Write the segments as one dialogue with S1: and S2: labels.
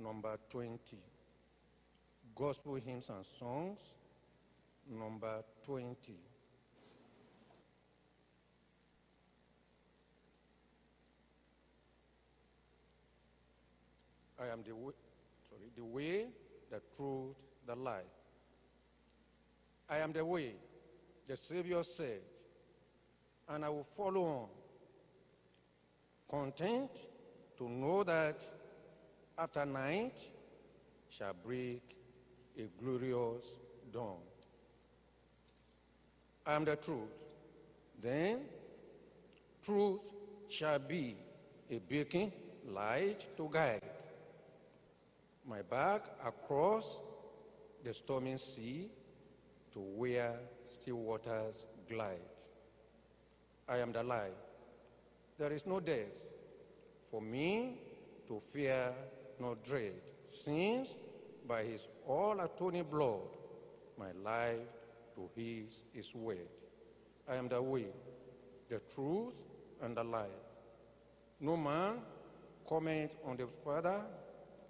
S1: number 20. Gospel hymns and songs, number 20. I am the way, sorry, the way, the truth, the life. I am the way, the Savior said, and I will follow on, content to know that after night shall break a glorious dawn. I am the truth. Then truth shall be a beacon light to guide my back across the stormy sea to where still waters glide. I am the light. There is no death for me to fear nor dread, since by his all atoning blood my life to his is wed. I am the way, the truth, and the life. No man comment on the Father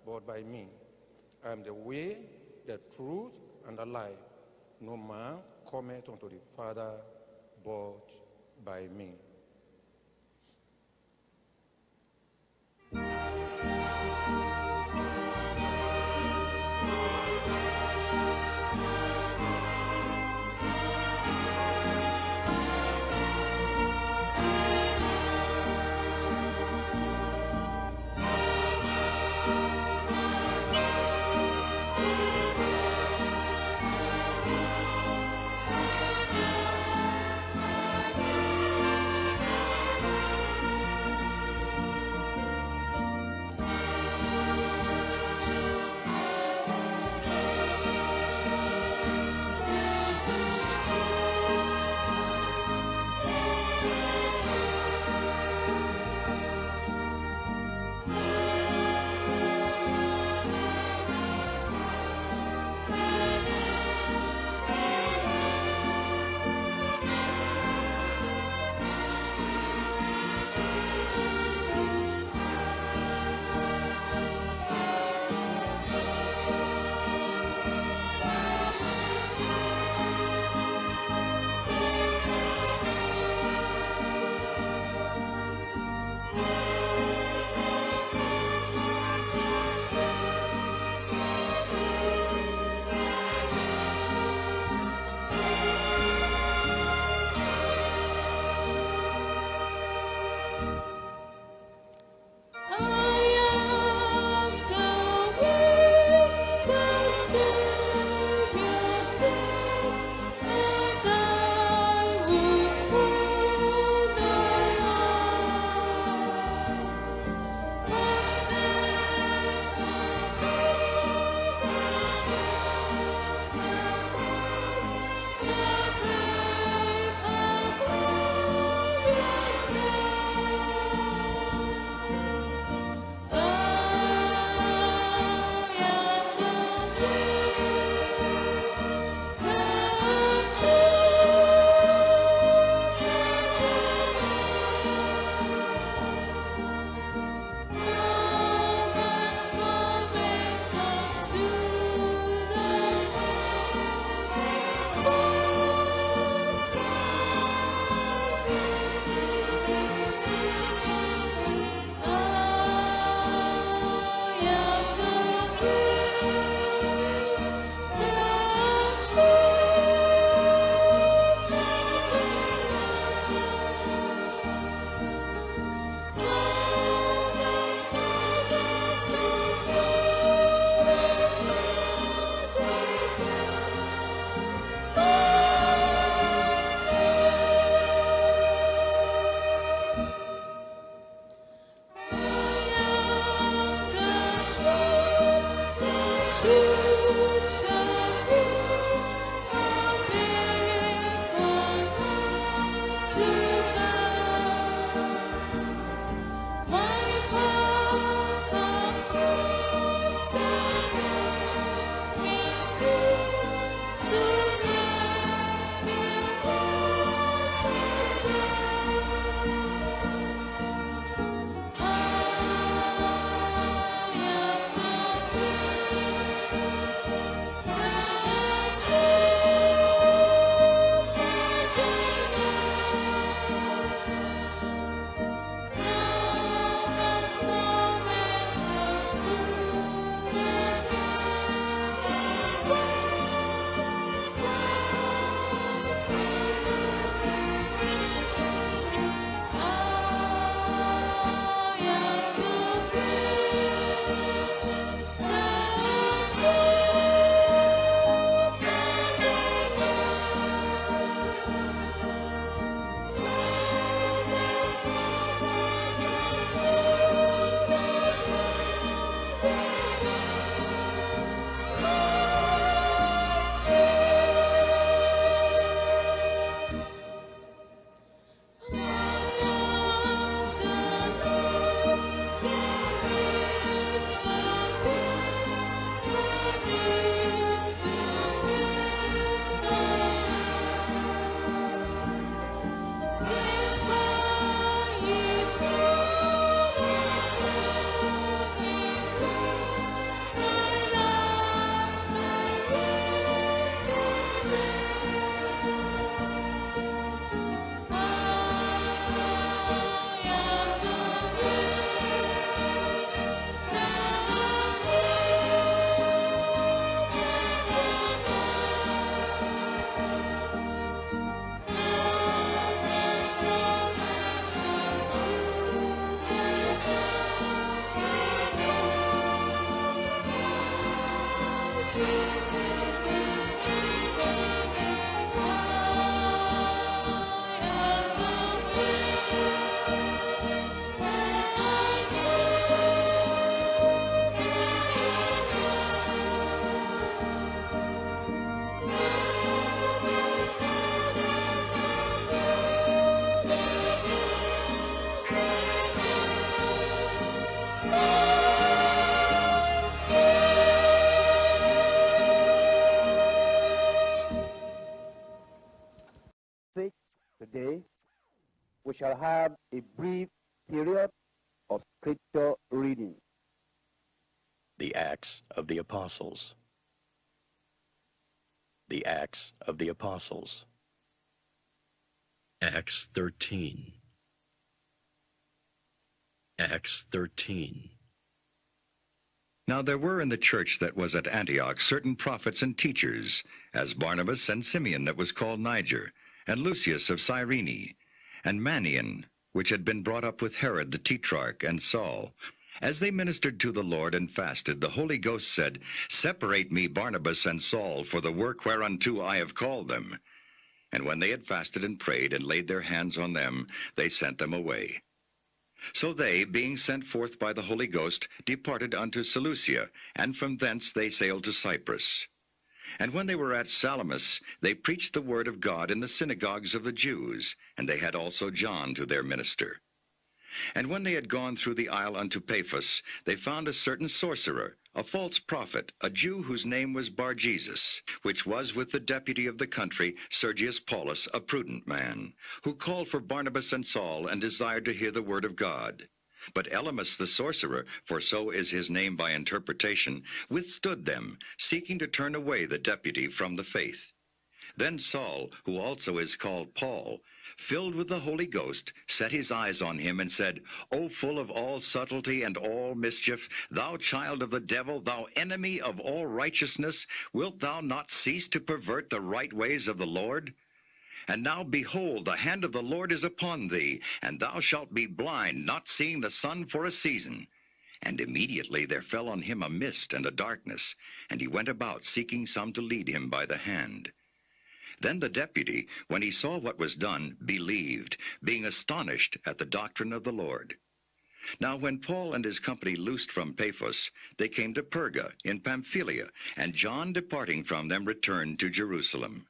S1: but by me. I am the way, the truth, and the life. No man cometh unto the Father but by me.
S2: Acts of the Apostles. The Acts of the Apostles. Acts 13. Acts 13.
S3: Now there were in the church that was at Antioch certain prophets and teachers, as Barnabas and Simeon that was called Niger, and Lucius of Cyrene, and Manaen, which had been brought up with Herod the Tetrarch, and Saul. As they ministered to the Lord and fasted, the Holy Ghost said, Separate me Barnabas and Saul for the work whereunto I have called them. And when they had fasted and prayed and laid their hands on them, they sent them away. So they, being sent forth by the Holy Ghost, departed unto Seleucia, and from thence they sailed to Cyprus. And when they were at Salamis, they preached the word of God in the synagogues of the Jews, and they had also John to their minister. And when they had gone through the isle unto Paphos, they found a certain sorcerer, a false prophet, a Jew whose name was Barjesus, which was with the deputy of the country, Sergius Paulus, a prudent man, who called for Barnabas and Saul, and desired to hear the word of God. But Elymas the sorcerer, for so is his name by interpretation, withstood them, seeking to turn away the deputy from the faith. Then Saul, who also is called Paul, filled with the Holy Ghost, set his eyes on him and said, O full of all subtlety and all mischief, thou child of the devil, thou enemy of all righteousness, wilt thou not cease to pervert the right ways of the Lord? And now behold, the hand of the Lord is upon thee, and thou shalt be blind, not seeing the sun for a season. And immediately there fell on him a mist and a darkness, and he went about seeking some to lead him by the hand. Then the deputy, when he saw what was done, believed, being astonished at the doctrine of the Lord. Now when Paul and his company loosed from Paphos, they came to Perga in Pamphylia, and John departing from them returned to Jerusalem.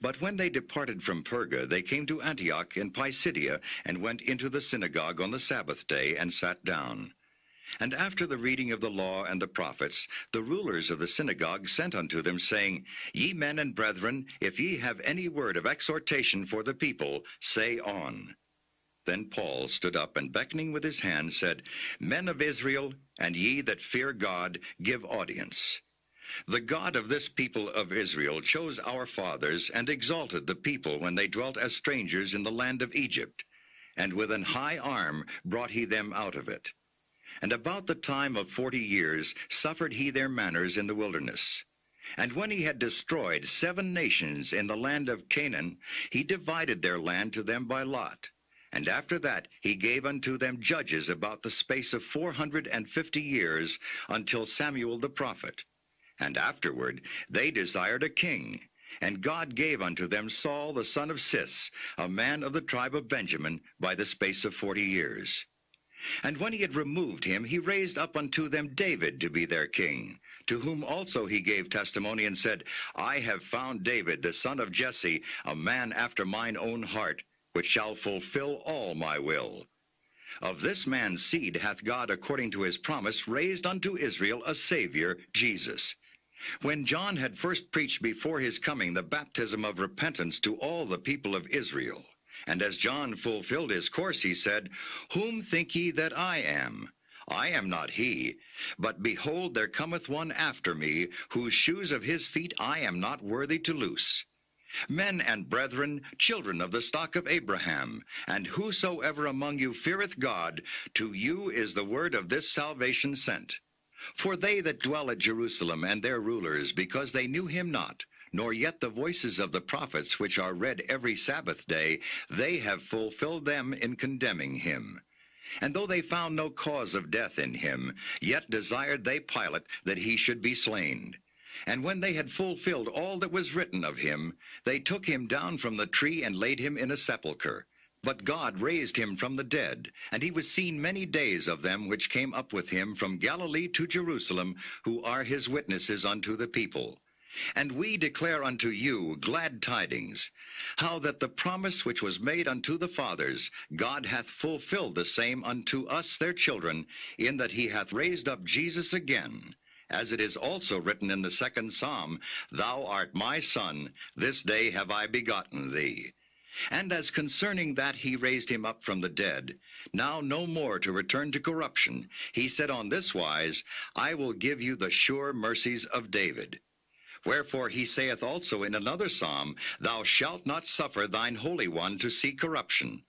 S3: But when they departed from Perga, they came to Antioch in Pisidia, and went into the synagogue on the Sabbath day, and sat down. And after the reading of the law and the prophets, the rulers of the synagogue sent unto them, saying, Ye men and brethren, if ye have any word of exhortation for the people, say on. Then Paul stood up, and beckoning with his hand, said, Men of Israel, and ye that fear God, give audience. The God of this people of Israel chose our fathers, and exalted the people when they dwelt as strangers in the land of Egypt, and with an high arm brought he them out of it. And about the time of forty years suffered he their manners in the wilderness. And when he had destroyed seven nations in the land of Canaan, he divided their land to them by lot. And after that he gave unto them judges about the space of four hundred and fifty years, until Samuel the prophet. And afterward they desired a king. And God gave unto them Saul the son of Cis, a man of the tribe of Benjamin, by the space of forty years. And when he had removed him, he raised up unto them David to be their king, to whom also he gave testimony and said, I have found David, the son of Jesse, a man after mine own heart, which shall fulfill all my will. Of this man's seed hath God, according to his promise, raised unto Israel a Savior, Jesus. When John had first preached before his coming the baptism of repentance to all the people of Israel, and as John fulfilled his course, he said, Whom think ye that I am? I am not he. But behold, there cometh one after me, whose shoes of his feet I am not worthy to loose. Men and brethren, children of the stock of Abraham, and whosoever among you feareth God, to you is the word of this salvation sent. For they that dwell at Jerusalem and their rulers, because they knew him not, nor yet the voices of the prophets which are read every Sabbath day, they have fulfilled them in condemning him. And though they found no cause of death in him, yet desired they Pilate that he should be slain. And when they had fulfilled all that was written of him, they took him down from the tree and laid him in a sepulchre. But God raised him from the dead, and he was seen many days of them which came up with him from Galilee to Jerusalem, who are his witnesses unto the people. And we declare unto you glad tidings, how that the promise which was made unto the fathers, God hath fulfilled the same unto us their children, in that he hath raised up Jesus again. As it is also written in the second psalm, Thou art my son, this day have I begotten thee. And as concerning that he raised him up from the dead, now no more to return to corruption, he said on this wise, I will give you the sure mercies of David. Wherefore he saith also in another psalm, Thou shalt not suffer thine Holy One to see corruption.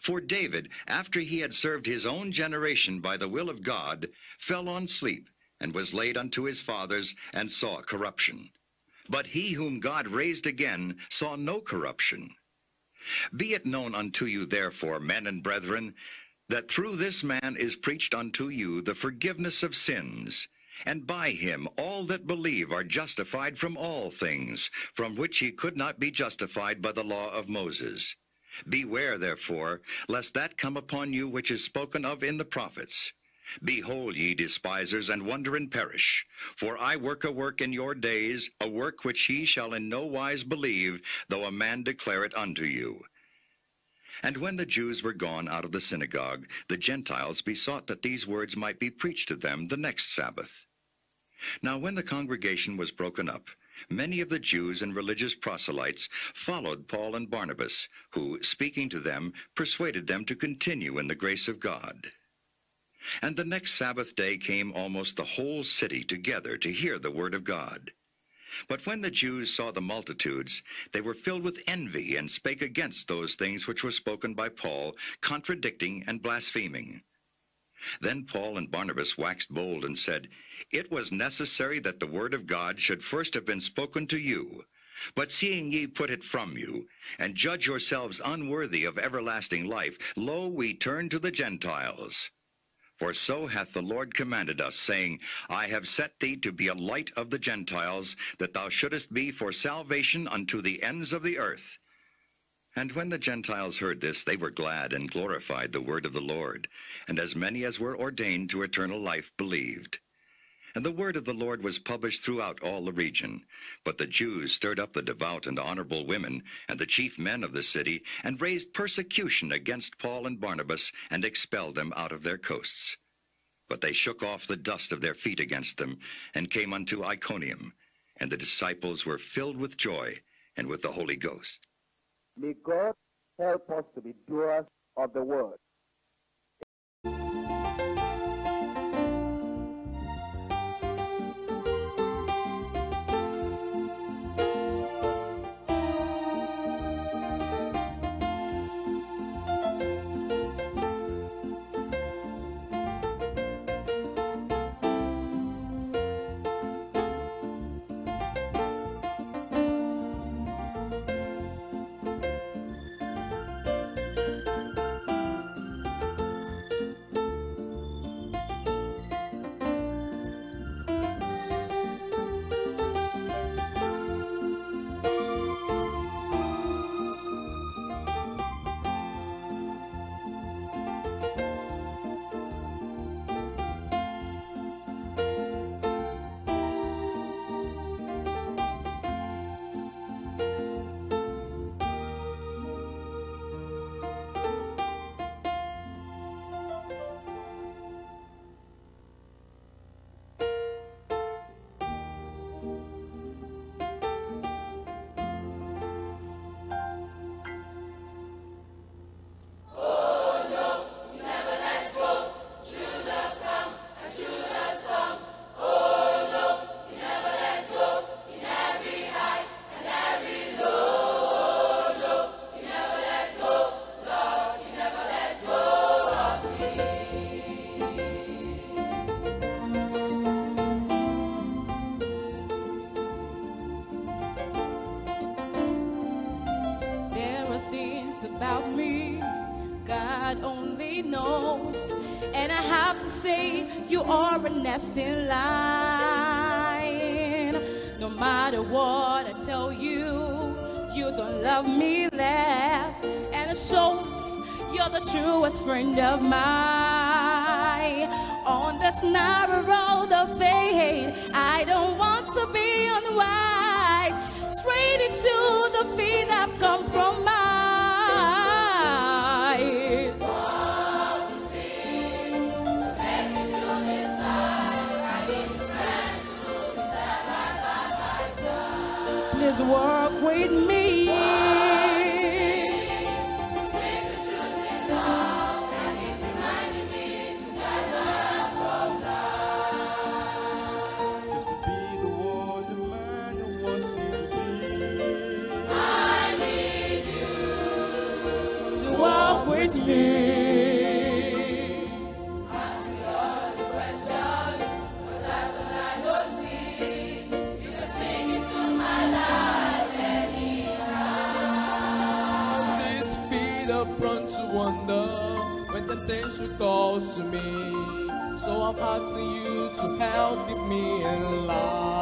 S3: For David, after he had served his own generation by the will of God, fell on sleep, and was laid unto his fathers, and saw corruption. But he whom God raised again saw no corruption. Be it known unto you, therefore, men and brethren, that through this man is preached unto you the forgiveness of sins. And by him all that believe are justified from all things, from which ye could not be justified by the law of Moses. Beware, therefore, lest that come upon you which is spoken of in the prophets. Behold, ye despisers, and wonder and perish. For I work a work in your days, a work which ye shall in no wise believe, though a man declare it unto you. And when the Jews were gone out of the synagogue, the Gentiles besought that these words might be preached to them the next Sabbath. Now when the congregation was broken up, many of the Jews and religious proselytes followed Paul and Barnabas, who, speaking to them, persuaded them to continue in the grace of God. And the next Sabbath day came almost the whole city together to hear the word of God. But when the Jews saw the multitudes, they were filled with envy, and spake against those things which were spoken by Paul, contradicting and blaspheming. Then Paul and Barnabas waxed bold, and said, It was necessary that the word of God should first have been spoken to you. But seeing ye put it from you, and judge yourselves unworthy of everlasting life, lo, we turn to the Gentiles. For so hath the Lord commanded us, saying, I have set thee to be a light of the Gentiles, that thou shouldest be for salvation unto the ends of the earth. And when the Gentiles heard this, they were glad and glorified the word of the Lord, and as many as were ordained to eternal life believed. And the word of the Lord was published throughout all the region. But the Jews stirred up the devout and honorable women, and the chief men of the city, and raised persecution against Paul and Barnabas, and expelled them out of their coasts. But they shook off the dust of their feet against them, and came unto Iconium. And the disciples were filled with joy and with the Holy Ghost.
S4: May God help us to be doers of the word.
S1: A nesting line. No matter what I tell you, you don't love me less. And it shows you're the truest friend of mine. On this narrow road of faith, I don't want to be unwise. Straight into the feet
S5: asking you to help me in line.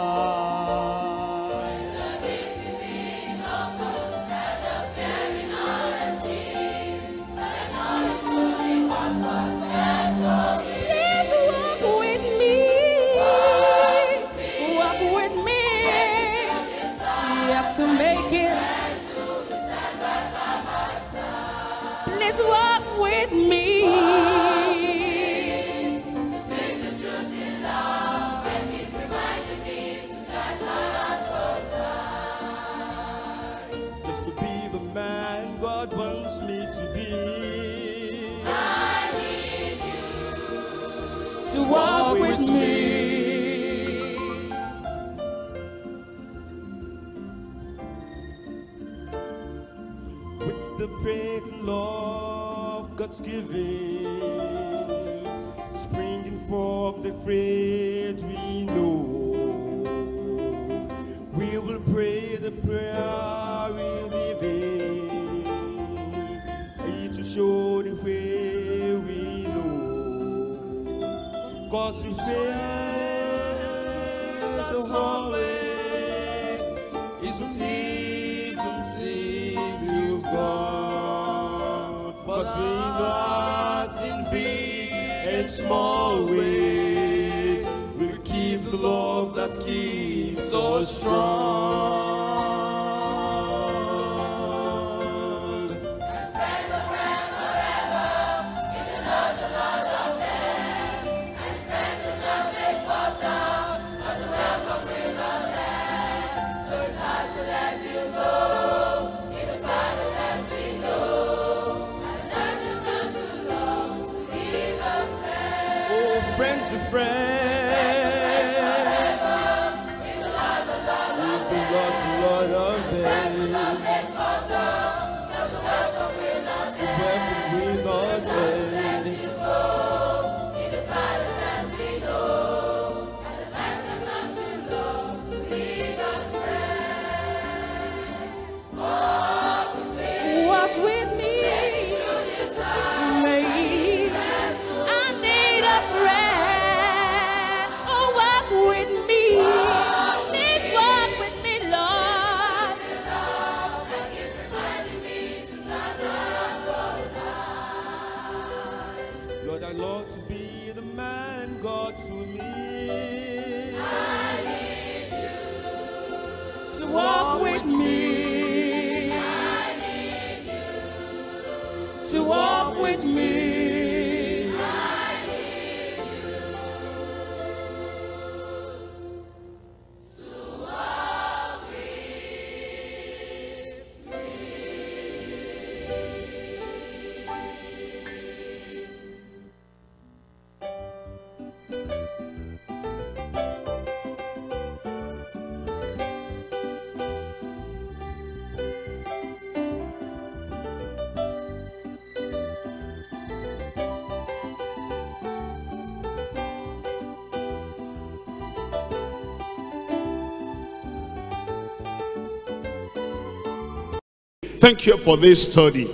S6: Thank you for this study.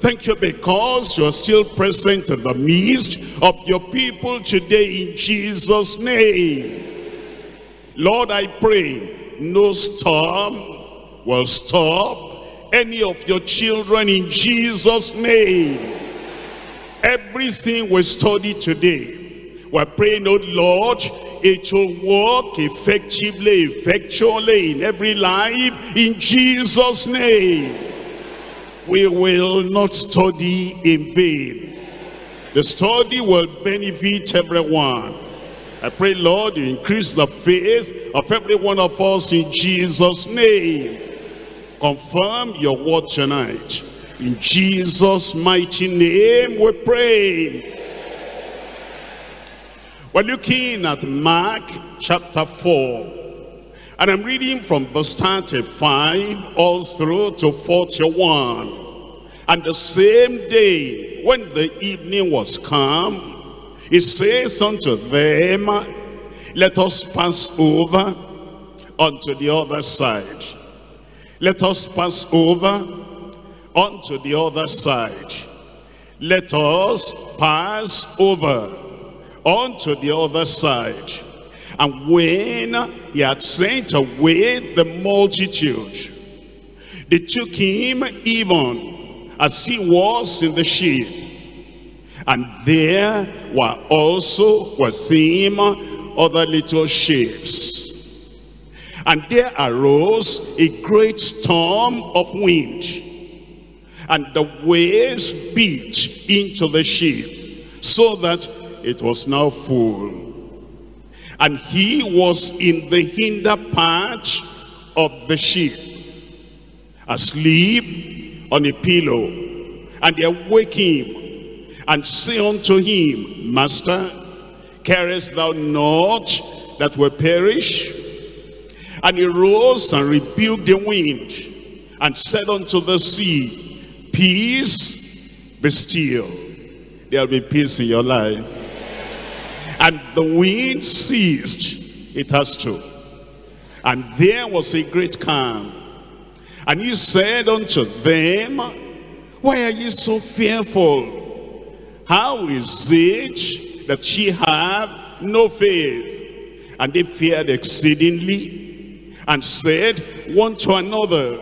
S6: Thank you because you are still present in the midst of your people today in Jesus' name. Lord, I pray no storm will stop any of your children in Jesus' name. Everything we study today, we're praying, oh Lord, it will work effectively, effectually in every life in Jesus' name we will not study in vain. The study will benefit everyone. I pray, Lord, you increase the faith of every one of us in Jesus' name. Confirm your word tonight. In Jesus' mighty name we pray. We're looking at Mark chapter 4. And I'm reading from verse 35 all through to 41. And the same day, when the evening was come, he says unto them, Let us pass over unto the other side. Let us pass over unto the other side. let us pass over onto the other side. And when he had sent away the multitude, they took him even as he was in the ship. And there were also with him other little ships. And there arose a great storm of wind, and the waves beat into the ship, so that it was now full. And he was in the hinder part of the ship, asleep on a pillow. And they awake him and say unto him, Master, carest thou not that we perish? And he rose and rebuked the wind and said unto the sea, Peace, be still. There'll be peace in your life. And the wind ceased. It has to. And there was a great calm. And he said unto them, Why are you so fearful? How is it that ye have no faith? And they feared exceedingly and said one to another,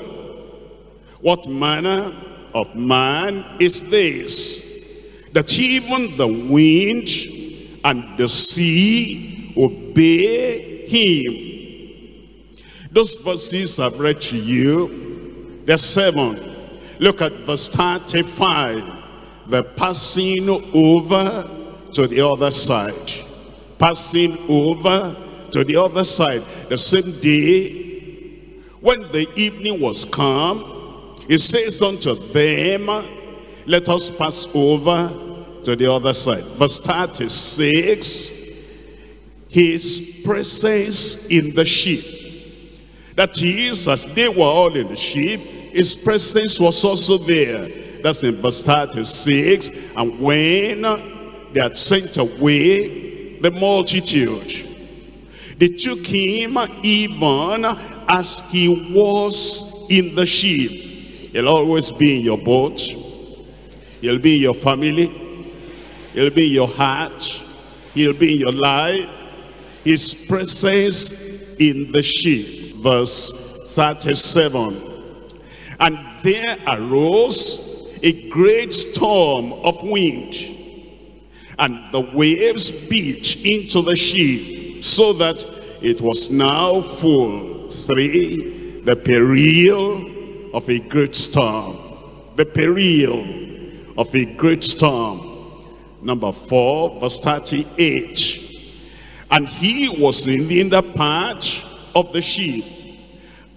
S6: What manner of man is this, that even the wind and the sea obey him? Those verses I've read to you, there's seven. Look at verse 35. The passing over to the other side. Passing over to the other side. The same day, when the evening was come, he says unto them, let us pass over to the other side. Verse 36, his presence in the ship. That is, as they were all in the ship, his presence was also there. That's in verse 36. And when they had sent away the multitude, they took him even as he was in the ship. He'll always be in your boat. He'll be in your family. He'll be in your heart. He'll be in your life. His presence in the ship. Verse 37. And there arose a great storm of wind, and the waves beat into the ship, so that it was now full. Three, the peril of a great storm. The peril of a great storm. Number four, verse 38. And he was in the inner part of the ship,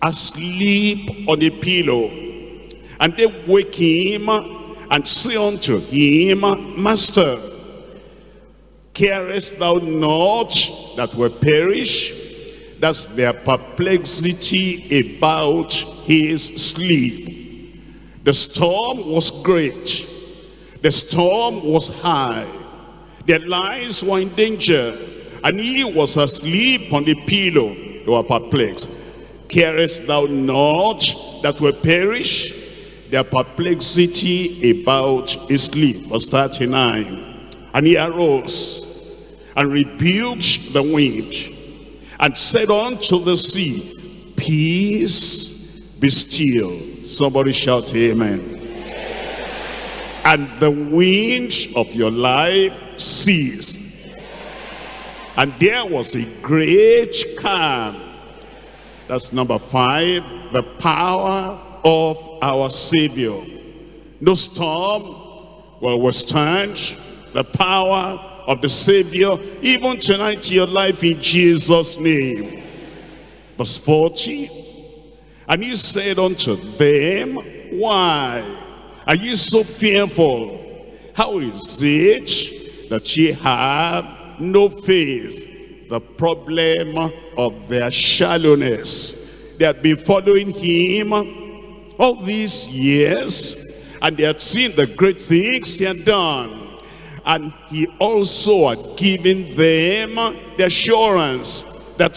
S6: asleep on a pillow. And they wake him and say unto him, Master, carest thou not that we perish? That's their perplexity about his sleep. The storm was great. The storm was high. Their lives were in danger. And he was asleep on the pillow. They were perplexed. Carest thou not that we perish? Their perplexity about his sleep. Verse 39. And he arose and rebuked the wind and said unto the sea, Peace, be still. Somebody shout amen. And the wind of your life ceased. And there was a great calm. That's number five, the power of our Savior. No storm will withstand the power of the Savior, even tonight your life in Jesus' name. Verse 40, and he said unto them, Why are you so fearful? How is it that ye have no faith? The problem of their shallowness. They had been following him all these years, and they had seen the great things he had done. And he also had given them the assurance that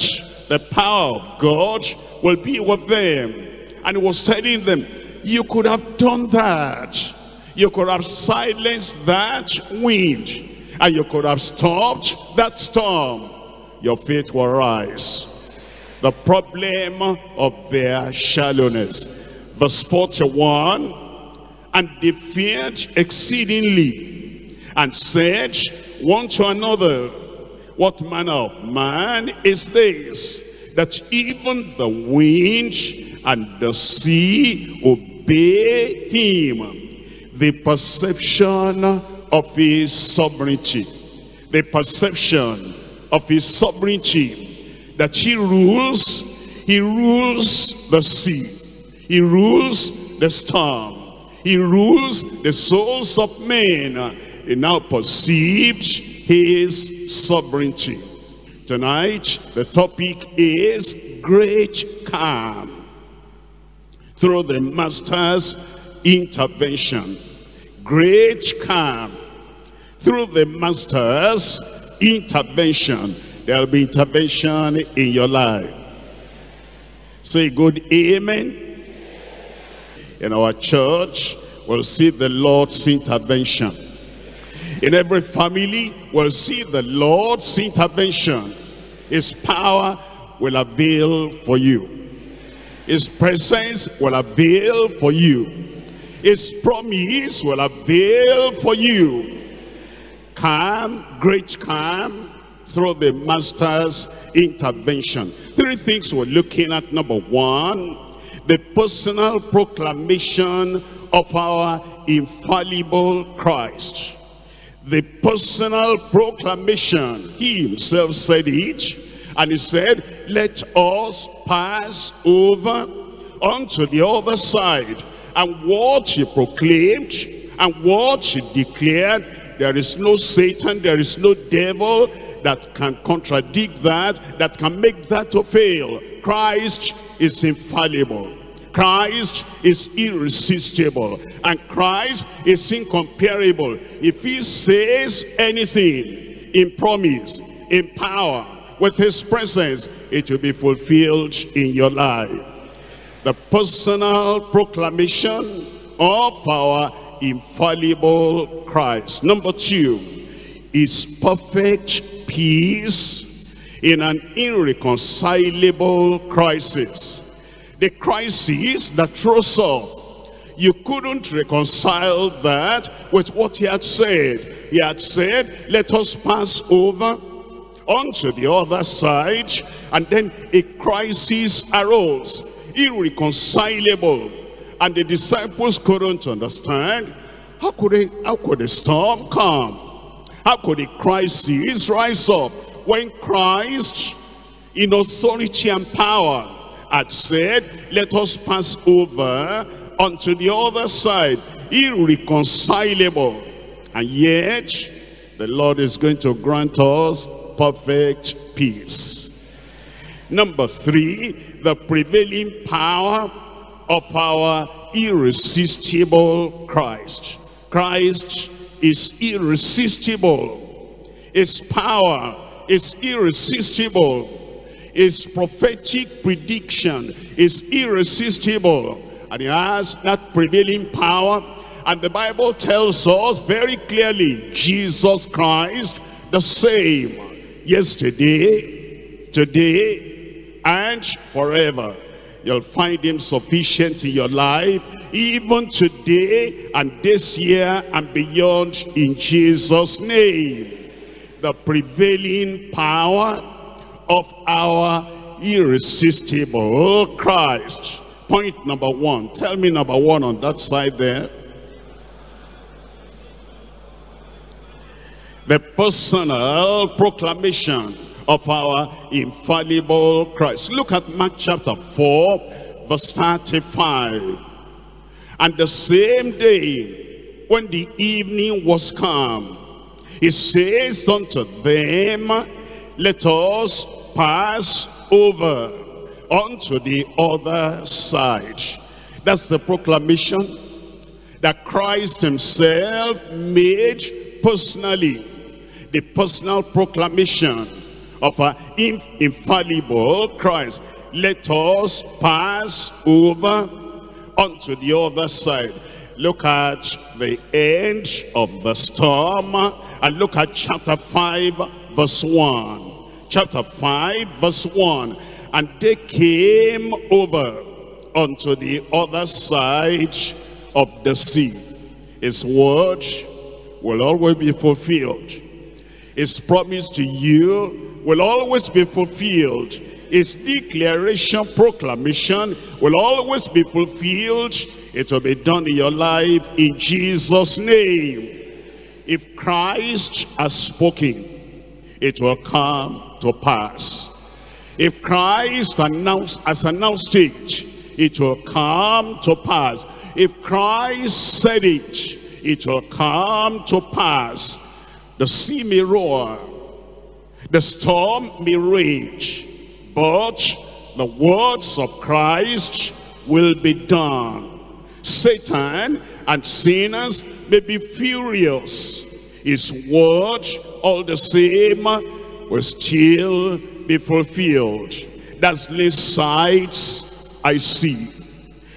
S6: the power of God will be with them. And he was telling them, you could have done that. You could have silenced that wind and you could have stopped that storm. Your faith will rise. The problem of their shallowness. Verse 41, and they feared exceedingly and said one to another, what manner of man is this, that even the wind and the sea obey him? The perception of his sovereignty, the perception of his sovereignty, that he rules, he rules the sea, he rules the storm, he rules the souls of men. He now perceived his sovereignty. Tonight, the topic is great calm. Through the master's intervention. Great calm. Through the master's intervention. There'll be intervention in your life. Say good amen in our church we'll see the Lord's intervention. In every family we'll see the Lord's intervention. His power will avail for you. His presence will avail for you. His promise will avail for you. Calm, great calm, through the master's intervention. Three things we're looking at. Number one, the personal proclamation of our infallible Christ. The personal proclamation, he himself said it, and he said, let us pass over onto the other side. And what he proclaimed and what he declared, there is no Satan, there is no devil that can contradict that, that can make that to fail. Christ is infallible. Christ is irresistible. And Christ is incomparable. If he says anything in promise, in power, with his presence, it will be fulfilled in your life. The personal proclamation of our infallible Christ. Number two, is perfect peace in an irreconcilable crisis. The crisis that throws up, you couldn't reconcile that with what he had said. He had said, let us pass over onto the other side. And then a crisis arose, irreconcilable. And the disciples couldn't understand. How could, they, how could a storm come? How could a crisis rise up when Christ, in authority and power, had said, let us pass over onto the other side, irreconcilable. And yet, the Lord is going to grant us perfect peace. Number three, the prevailing power of our irresistible Christ. Christ is irresistible. His power is irresistible. His prophetic prediction is irresistible. And he has that prevailing power. And the Bible tells us very clearly, Jesus Christ, the same yesterday, today, and forever. You'll find him sufficient in your life, even today and this year and beyond in Jesus' name. The prevailing power of our irresistible Christ. Point number one. Tell me number one on that side there. The personal proclamation of our infallible Christ. Look at Mark chapter 4, verse 35. And the same day, when the evening was come, he says unto them, Let us pass over unto the other side. That's the proclamation that Christ himself made personally. The personal proclamation of our infallible Christ. Let us pass over onto the other side. look at the end of the storm and look at chapter 5 verse 1. Chapter 5 verse 1. And they came over unto the other side of the sea. His word will always be fulfilled. His promise to you will always be fulfilled. His declaration, proclamation will always be fulfilled. It will be done in your life in Jesus' name. If Christ has spoken, it will come to pass. If Christ announced, has announced it, it will come to pass. If Christ said it, it will come to pass. The sea may roar, the storm may rage, but the words of Christ will be done. Satan and sinners may be furious. His word, all the same, will still be fulfilled. Dazzling sights I see.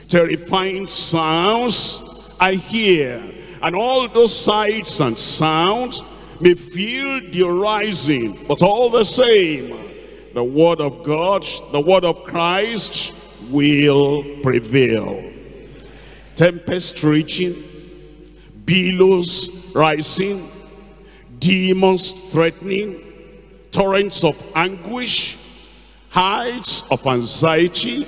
S6: Terrifying sounds I hear. And all those sights and sounds may feel the horizon. But all the same, the word of God, the word of Christ will prevail. Tempest raging, billows rising, demons threatening, torrents of anguish, heights of anxiety,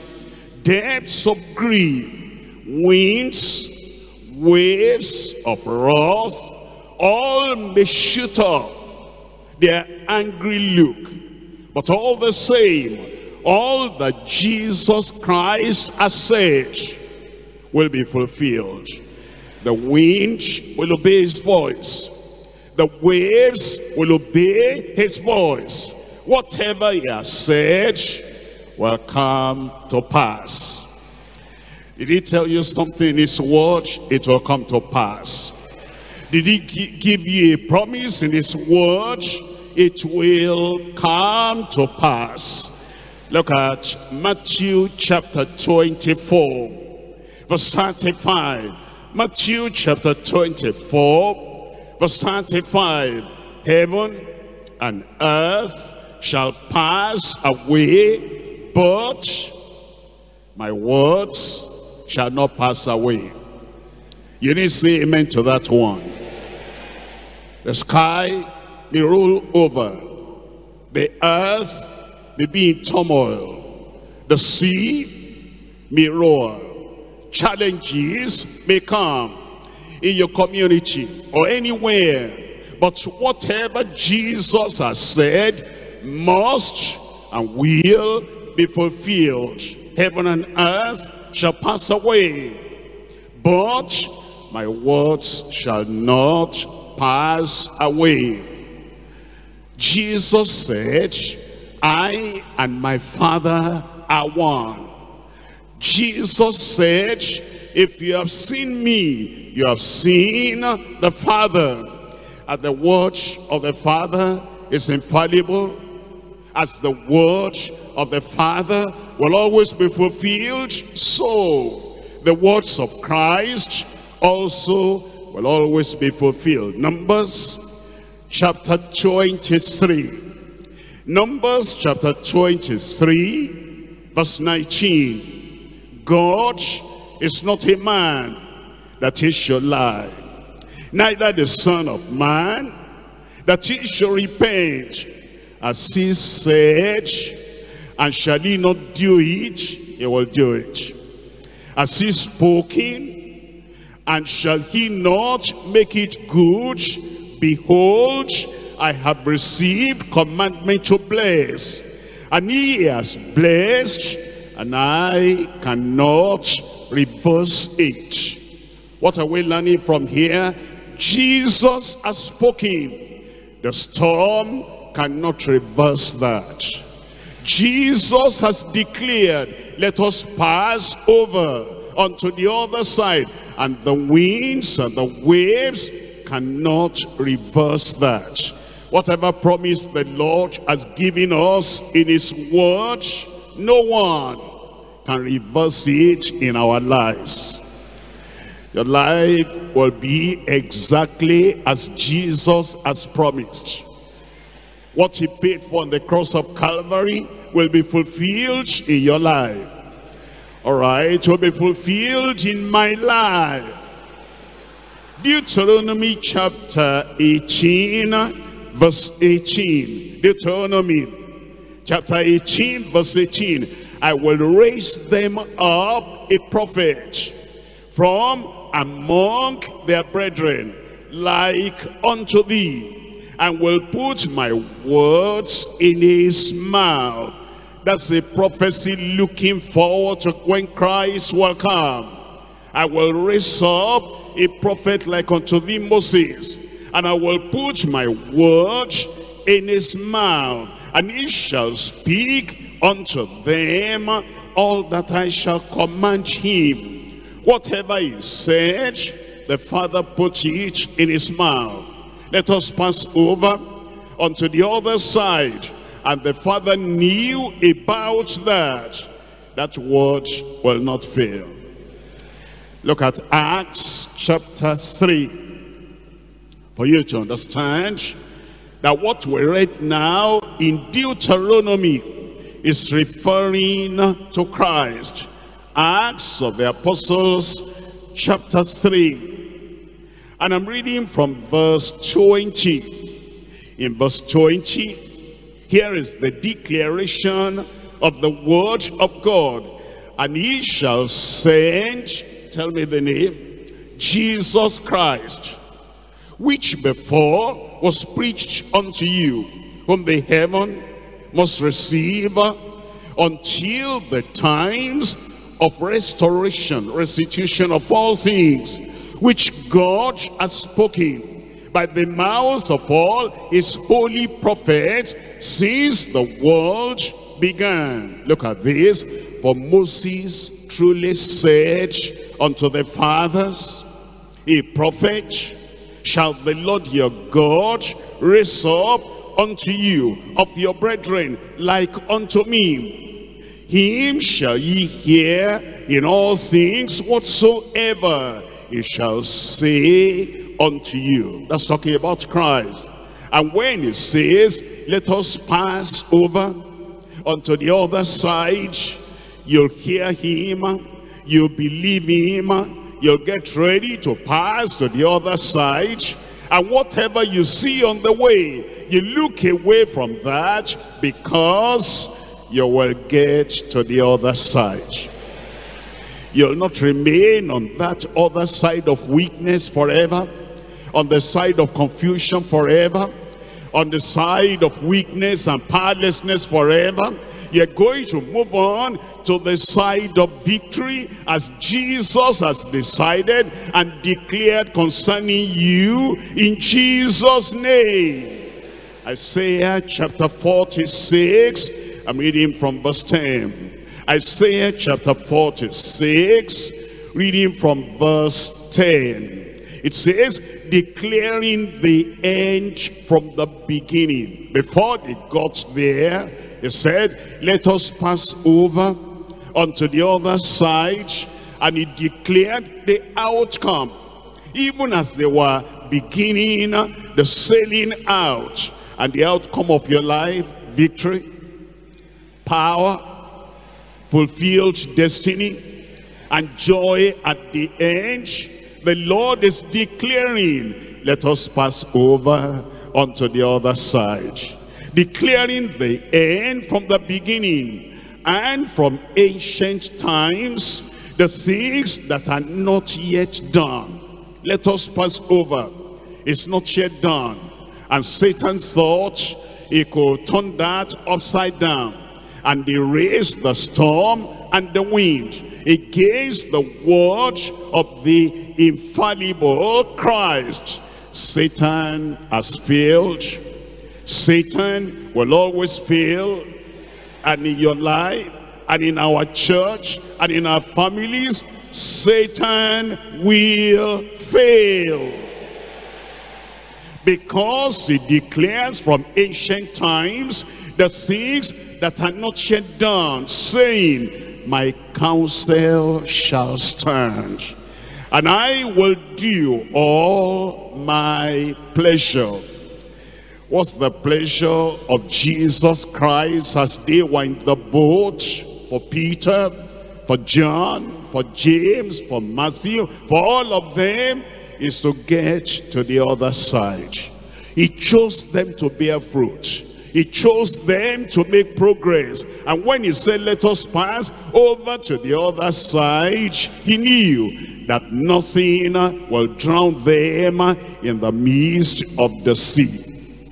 S6: depths of grief, winds, waves of wrath, all may shoot up their angry look. But all the same, all that Jesus Christ has said will be fulfilled. The wind will obey his voice. The waves will obey his voice. Whatever he has said will come to pass. Did he tell you something in his word? It will come to pass. Did he give you a promise in his word? It will come to pass. Look at Matthew chapter 24, verse 35. Matthew chapter 24, verse 35. Heaven and earth shall pass away, but my words shall not pass away. You need to say amen to that one. The sky may roll over. The earth may be in turmoil. The sea may roar. Challenges may come in your community or anywhere. But whatever Jesus has said must and will be fulfilled. Heaven and earth shall pass away. But my words shall not pass away. Jesus said, I and my Father are one. Jesus said, if you have seen me, you have seen the Father. And the word of the Father is infallible. As the word of the Father will always be fulfilled, so the words of Christ also will always be fulfilled. Numbers chapter 23. Numbers chapter 23, verse 19. God is not a man that he should lie, neither the son of man that he should repent. As he said, and shall he not do it, he will do it. As he spoken, and shall he not make it good? Behold, I have received commandment to bless. And he has blessed, and I cannot reverse it. What are we learning from here? Jesus has spoken. The storm cannot reverse that. Jesus has declared, let us pass over onto the other side. And the winds and the waves cannot reverse that. Whatever promise the Lord has given us in his word, no one can reverse it in our lives. Your life will be exactly as Jesus has promised. What he paid for on the cross of Calvary will be fulfilled in your life. All right, will be fulfilled in my life. Deuteronomy chapter 18, verse 18. Deuteronomy chapter 18, verse 18. I will raise them up a prophet from among their brethren, like unto thee, and will put my words in his mouth. That's a prophecy looking forward to when Christ will come. I will raise up a prophet like unto thee, Moses, and I will put my word in his mouth, and he shall speak unto them all that I shall command him. Whatever he said, the Father put it in his mouth. Let us pass over onto the other side. And the Father knew about that. That word will not fail. Look at Acts chapter 3. For you to understand that what we read now in Deuteronomy is referring to Christ. Acts of the Apostles chapter 3. And I'm reading from verse 20. In verse 20, here is the declaration of the word of God. And he shall send, tell me the name, Jesus Christ, which before was preached unto you, whom the heaven must receive until the times of restoration, restitution of all things, which God has spoken by the mouths of all his holy prophets since the world began. Look at this. For Moses truly said unto the fathers, a prophet shall the Lord your God raise up unto you of your brethren like unto me. Him shall ye hear in all things whatsoever he shall say unto you. That's talking about Christ. And when he says, let us pass over unto the other side, you'll hear him, you'll believe him, you'll get ready to pass to the other side, and whatever you see on the way, you look away from that because you will get to the other side. You'll not remain on that other side of weakness forever, on the side of confusion forever, on the side of weakness and powerlessness forever. You're going to move on to the side of victory as Jesus has decided and declared concerning you in Jesus' name. Isaiah chapter 46, I'm reading from verse 10. Isaiah chapter 46, reading from verse 10. It says, declaring the end from the beginning. Before they got there, he said, let us pass over onto the other side. And he declared the outcome. Even as they were beginning the sailing out. And the outcome of your life, victory, power, fulfilled destiny, and joy at the end. The Lord is declaring, let us pass over onto the other side. Declaring the end from the beginning and from ancient times, the things that are not yet done. Let us pass over. It's not yet done. And Satan thought he could turn that upside down and they raised the storm and the wind against the word of the infallible Christ. Satan has failed. Satan will always fail. And in your life, and in our church, and in our families, Satan will fail. Because he declares from ancient times the things that are not yet done, saying, my counsel shall stand, and I will do all my pleasure. What's the pleasure of Jesus Christ as they were in the boat for Peter, for John, for James, for Matthew, for all of them is to get to the other side. He chose them to bear fruit. He chose them to make progress. And when he said, let us pass over to the other side, he knew that nothing will drown them in the midst of the sea.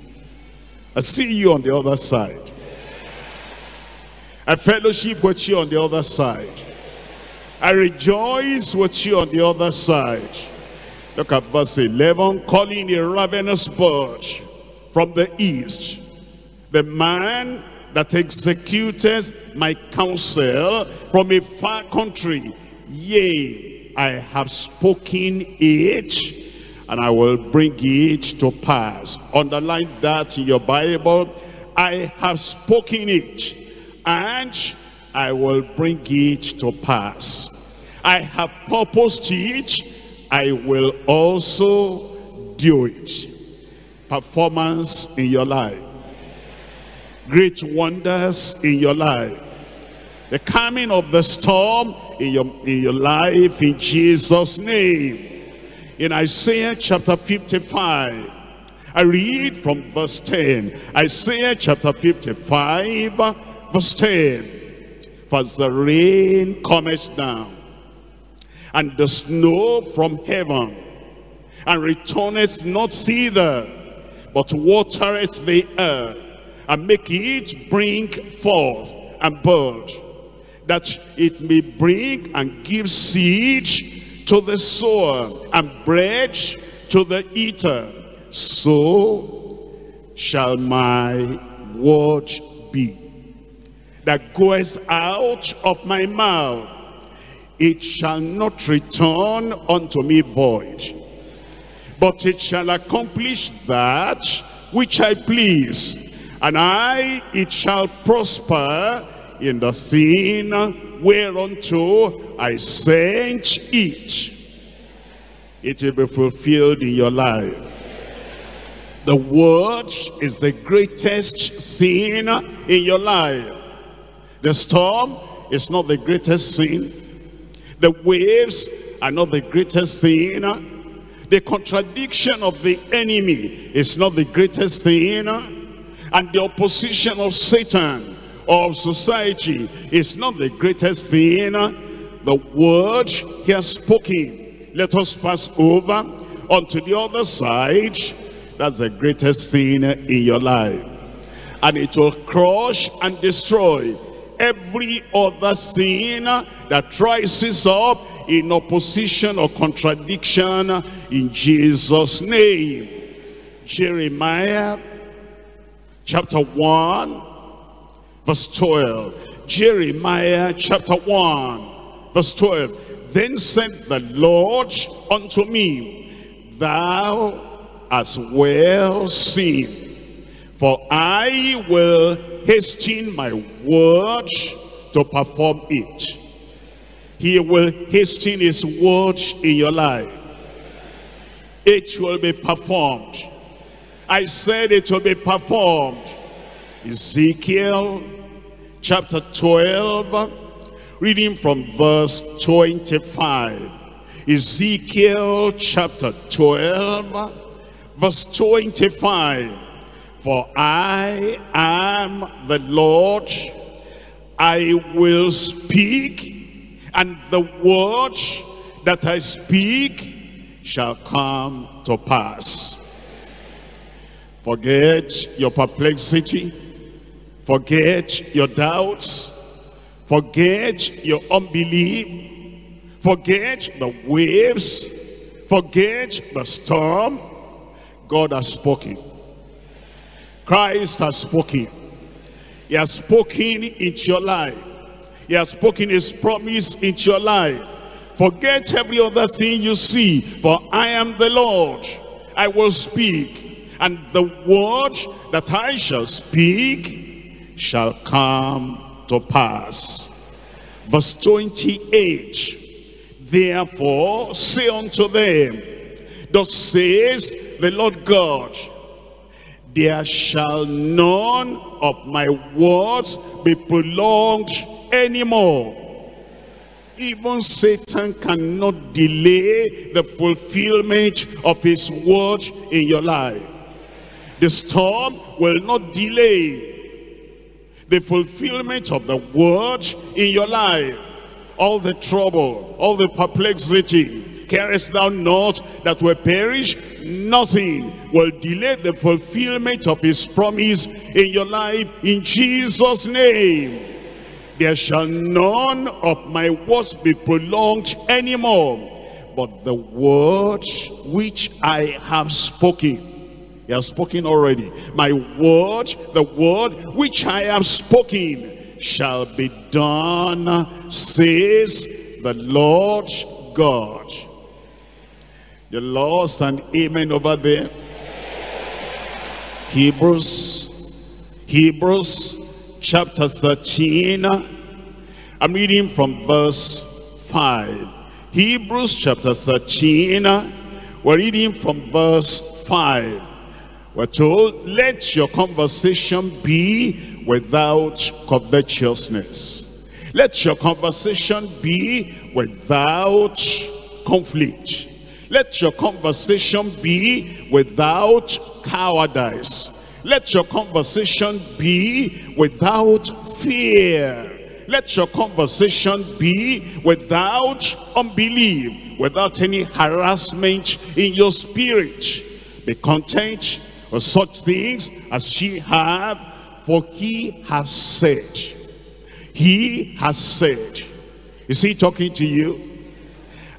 S6: I see you on the other side. I fellowship with you on the other side. I rejoice with you on the other side. Look at verse 11. Calling a ravenous bird from the east. The man that executeth my counsel from a far country. Yea, I have spoken it and I will bring it to pass. Underline that in your Bible. I have spoken it and I will bring it to pass. I have purposed it, I will also do it. Performance in your life. Great wonders in your life. The coming of the storm in your, in your life in Jesus' name in Isaiah chapter 55. I read from verse 10. Isaiah chapter 55, verse 10. For the rain cometh down, and the snow from heaven, and returneth not thither, but watereth the earth, and make it bring forth and bud, that it may bring and give seed to the sower and bread to the eater. So shall my word be that goes out of my mouth. It shall not return unto me void, but it shall accomplish that which I please, and I it shall prosper in the thing whereunto I sent it. It will be fulfilled in your life. The word is the greatest sin in your life. The storm is not the greatest sin. The waves are not the greatest sin. The contradiction of the enemy is not the greatest sin. And the opposition of Satan of society is not the greatest thing. The word he has spoken. Let us pass over onto the other side. That's the greatest thing in your life. And it will crush and destroy every other sin that rises up in opposition or contradiction in Jesus' name. Jeremiah chapter 1 verse 12. Jeremiah chapter 1, verse 12. Then sent the Lord unto me, Thou as well seen, for I will hasten my word to perform it. He will hasten his word in your life. It will be performed. I said it will be performed. Ezekiel chapter 12, reading from verse 25. Ezekiel chapter 12, verse 25. For I am the Lord, I will speak, and the word that I speak shall come to pass. Forget your perplexity Forget your doubts. Forget your unbelief. Forget the waves. Forget the storm. God has spoken. Christ has spoken. He has spoken into your life. He has spoken his promise into your life. Forget every other thing you see. For I am the Lord. I will speak. And the word that I shall speak shall come to pass. Verse 28, Therefore say unto them, Thus says the Lord God, There shall none of my words be prolonged anymore. Even Satan cannot delay the fulfillment of his word in your life. The storm will not delay the fulfillment of the word in your life. All the trouble, all the perplexity, carest thou not that will perish? Nothing will delay the fulfillment of his promise in your life in Jesus' name. There shall none of my words be prolonged anymore, but the word which I have spoken. He has spoken already. My word, the word which I have spoken, shall be done, says the Lord God. You lost an amen over there. Hebrews, Hebrews chapter 13. I'm reading from verse 5. Hebrews chapter 13. We're reading from verse 5. We're told, let your conversation be without covetousness. Let your conversation be without conflict. Let your conversation be without cowardice. Let your conversation be without fear. Let your conversation be without unbelief, without any harassment in your spirit. Be content with such things as she have, for he has said. He has said. Is he talking to you?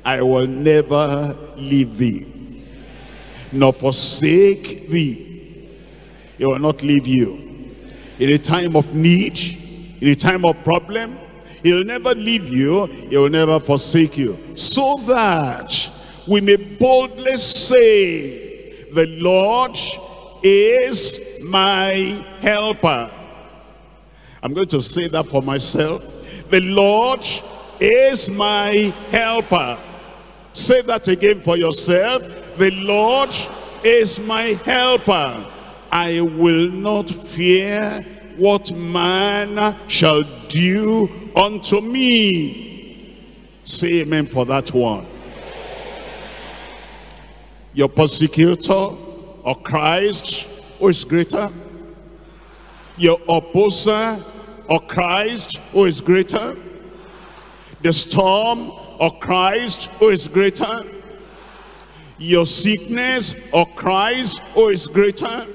S6: I will never leave thee, nor forsake thee. He will not leave you. In a time of need, in a time of problem, he'll never leave you, he will never forsake you. So that we may boldly say, the Lord is my helper. I'm going to say that for myself. The Lord is my helper. Say that again for yourself. The Lord is my helper. I will not fear what man shall do unto me. Say amen for that one. Your persecutor or Christ, who is greater? Your opposer or Christ, who is greater? The storm or Christ, who is greater? Your sickness or Christ, who is greater?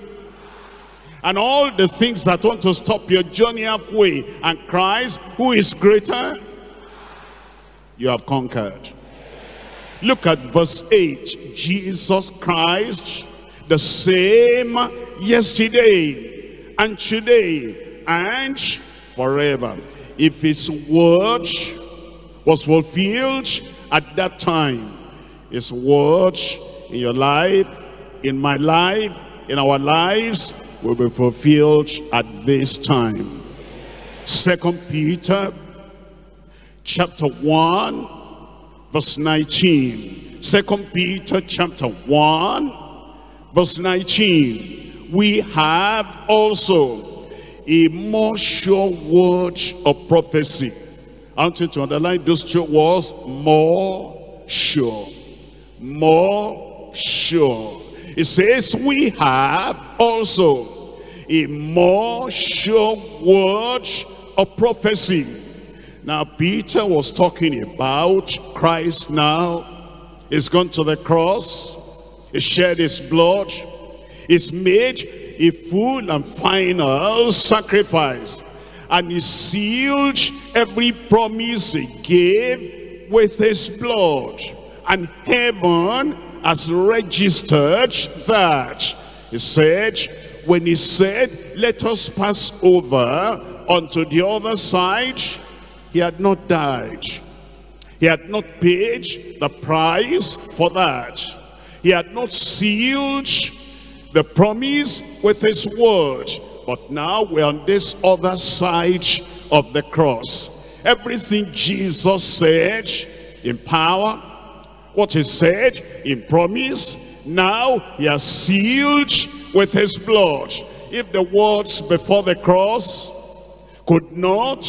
S6: And all the things that want to stop your journey halfway, and Christ, who is greater? You have conquered. Look at verse 8. Jesus Christ, the same yesterday and today and forever. If his word was fulfilled at that time, his word in your life, in my life, in our lives, will be fulfilled at this time. Second Peter chapter 1 verse 19. Second Peter chapter 1 verse 19. We have also a more sure word of prophecy. I want you to underline those two words, more sure. More sure. It says we have also a more sure word of prophecy. Now Peter was talking about Christ now. He's gone to the cross. He shed his blood. He's made a full and final sacrifice. And he sealed every promise he gave with his blood. And heaven has registered that. He said, when he said, let us pass over onto the other side, he had not died. He had not paid the price for that. He had not sealed the promise with his word. But now we're on this other side of the cross. Everything Jesus said, in power, what he said in promise, now he has sealed with his blood. If the words before the cross could not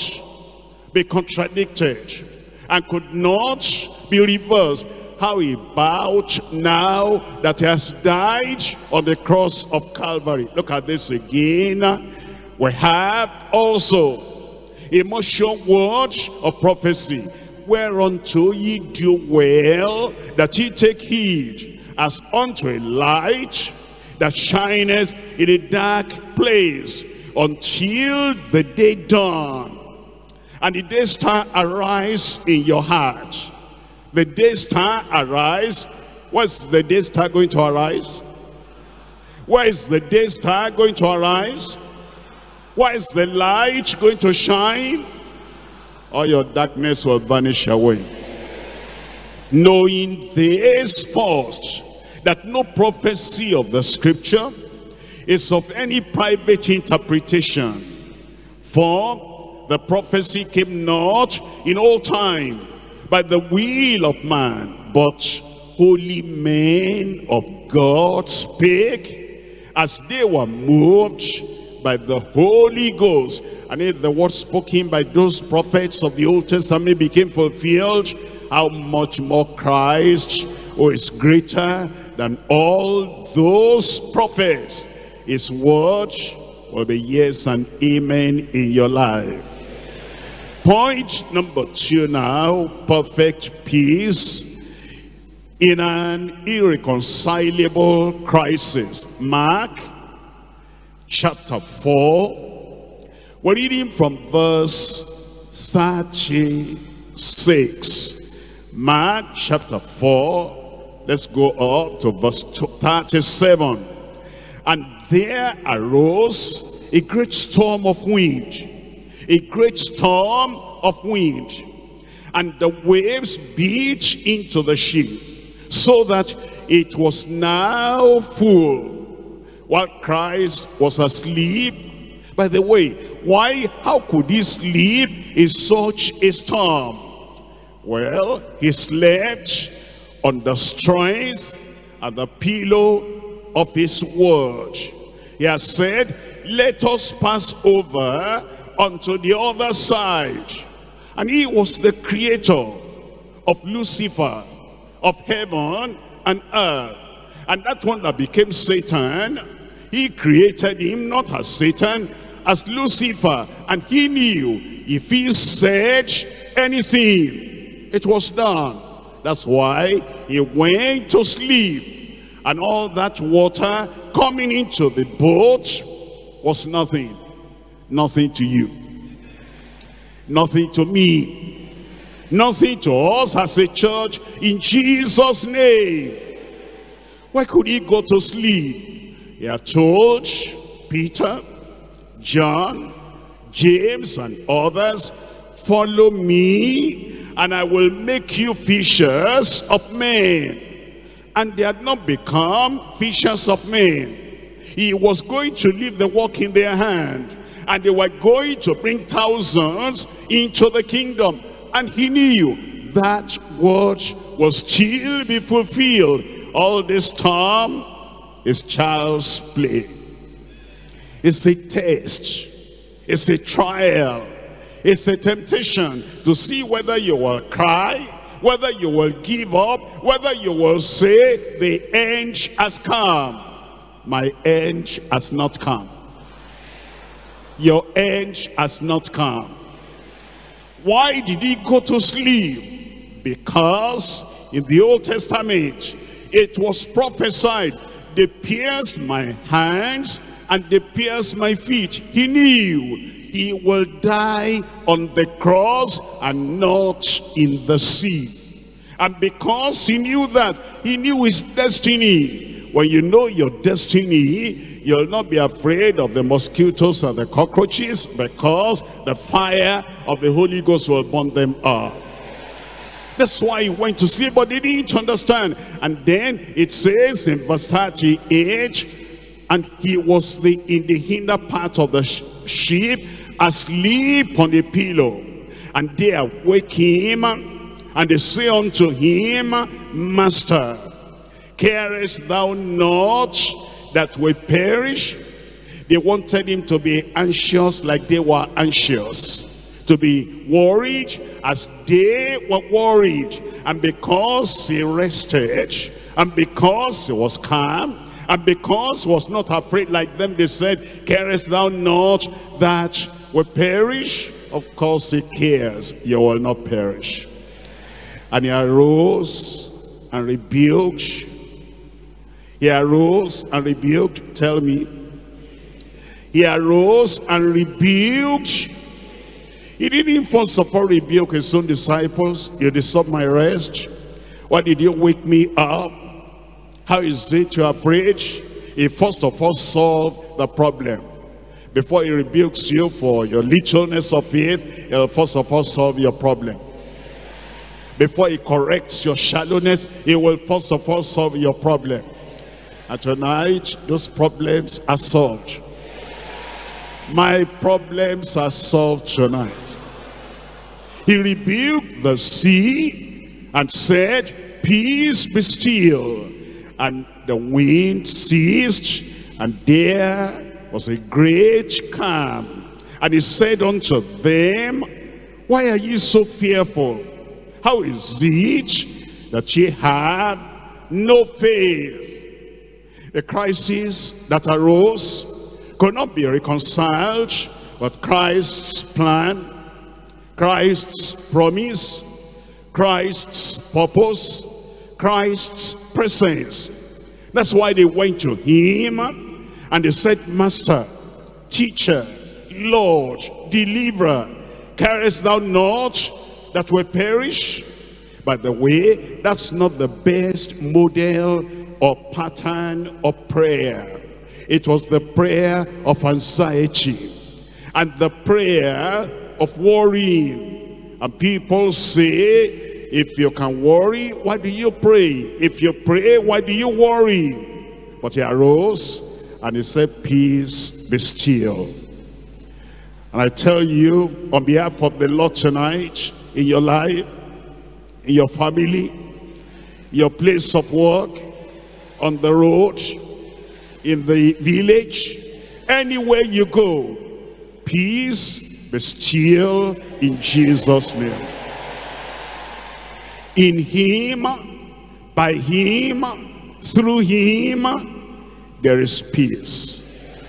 S6: be contradicted and could not be reversed, how about now that he has died on the cross of Calvary. Look at this again. We have also a motion word of prophecy whereunto ye do well that ye take heed as unto a light that shineth in a dark place until the day dawn and the day star arise in your heart the day star arise what's the day star going to arise where is the day star going to arise where is the light going to shine all your darkness will vanish away. Knowing this first, that no prophecy of the scripture is of any private interpretation. For the prophecy came not in all time by the will of man, but holy men of God spake as they were moved by the Holy Ghost. And if the word spoken by those prophets of the Old Testament became fulfilled, how much more Christ, who is greater than all those prophets, his word will be yes and amen in your life. Point number two now, perfect peace in an irreconcilable crisis. Mark chapter 4. We're reading from verse 36. Mark chapter 4. Let's go up to verse 37. And there arose a great storm of wind. A great storm of wind. And the waves beat into the ship, so that it was now full while Christ was asleep. By the way, why, how could he sleep in such a storm? Well, he slept on the strength and the pillow of his word. He has said, let us pass over unto the other side. And he was the creator of Lucifer, of heaven and earth. And that one that became Satan, he created him not as Satan, as Lucifer. And he knew if he said anything, it was done. That's why he went to sleep. And all that water coming into the boat was nothing. Nothing to you. Nothing to me. Nothing to us as a church in Jesus' name. Why could he go to sleep? He had told Peter, John, James, and others, follow me, and I will make you fishers of men. And they had not become fishers of men. He was going to leave the work in their hand. And they were going to bring thousands into the kingdom. And he knew that word was still be fulfilled. All this time is child's play. It's a test. It's a trial. It's a temptation to see whether you will cry, whether you will give up, whether you will say, the end has come. My end has not come. Your end has not come. Why did he go to sleep? Because in the Old Testament, it was prophesied, they pierced my hands and they pierced my feet. He knew he will die on the cross and not in the sea. And because he knew that, he knew his destiny. When you know your destiny, you'll not be afraid of the mosquitoes and the cockroaches because the fire of the Holy Ghost will burn them up. That's why he went to sleep, but they didn't understand. And then it says in verse 38, and he was the in the hinder part of the sh ship, asleep on a pillow. And they awake him And they say unto him, Master, carest thou not that we perish? They wanted him to be anxious like they were anxious. To be worried as they were worried. And because he rested, and because he was calm, and because was not afraid like them, they said, Carest thou not that we perish? Of course he cares, you will not perish. And he arose and rebuked. He arose and rebuked. Tell me. He arose and rebuked. He didn't first of all rebuke his own disciples. You disturb my rest. Why did you wake me up? How is it you're afraid? He first of all solved the problem. Before he rebukes you for your littleness of faith, he'll first of all solve your problem. Before he corrects your shallowness, he will first of all solve your problem. And tonight, those problems are solved. My problems are solved tonight. He rebuked the sea and said, Peace be still. And the wind ceased, and there was a great calm. And he said unto them, Why are ye so fearful? How is it that ye have no faith? The crisis that arose could not be reconciled with Christ's plan, Christ's promise, Christ's purpose, Christ's presence. That's why they went to him and they said, Master, teacher, Lord, deliverer, carest thou not that we perish? By the way, that's not the best model or pattern of prayer. It was the prayer of anxiety and the prayer of worrying. And people say, if you can worry, why do you pray? If you pray, why do you worry? But he arose and he said, peace be still. And I tell you, on behalf of the Lord tonight, in your life, in your family, your place of work, on the road, in the village, anywhere you go, peace be still in Jesus' name. In him, by him, through him, there is peace.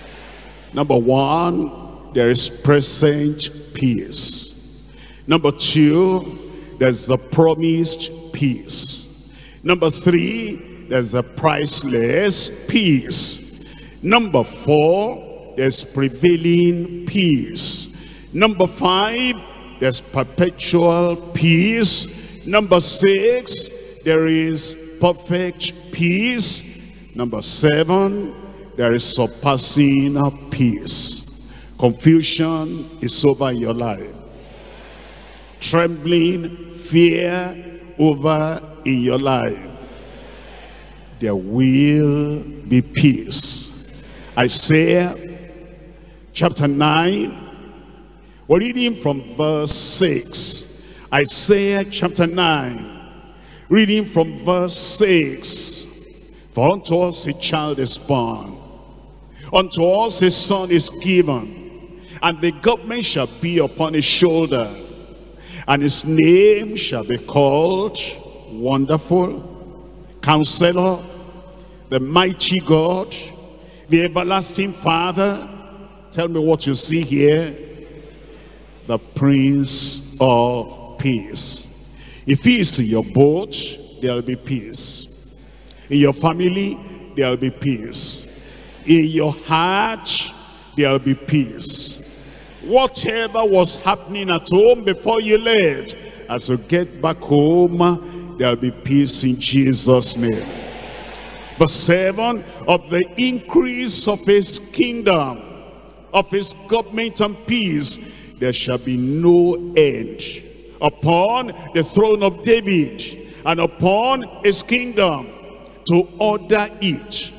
S6: Number one, there is present peace. Number two, there's the promised peace. Number three, there's a priceless peace. Number four, there's prevailing peace. Number five, there's perpetual peace. Number six, there is perfect peace. Number seven, there is surpassing peace. Confusion is over your life. Trembling, fear over in your life. There will be peace. Isaiah chapter 9, we're reading from verse 6. Isaiah chapter 9, reading from verse 6. For unto us a child is born, unto us a son is given, and the government shall be upon his shoulder, and his name shall be called Wonderful, Counselor, the Mighty God, the Everlasting Father. Tell me what you see here. The Prince of Peace. If he is in your boat, there will be peace. In your family, there will be peace. In your heart, there will be peace. Whatever was happening at home before you left, as you get back home, there will be peace in Jesus' name. Verse 7, of the increase of his kingdom, of his government and peace, there shall be no end. Upon the throne of David and upon his kingdom, to order it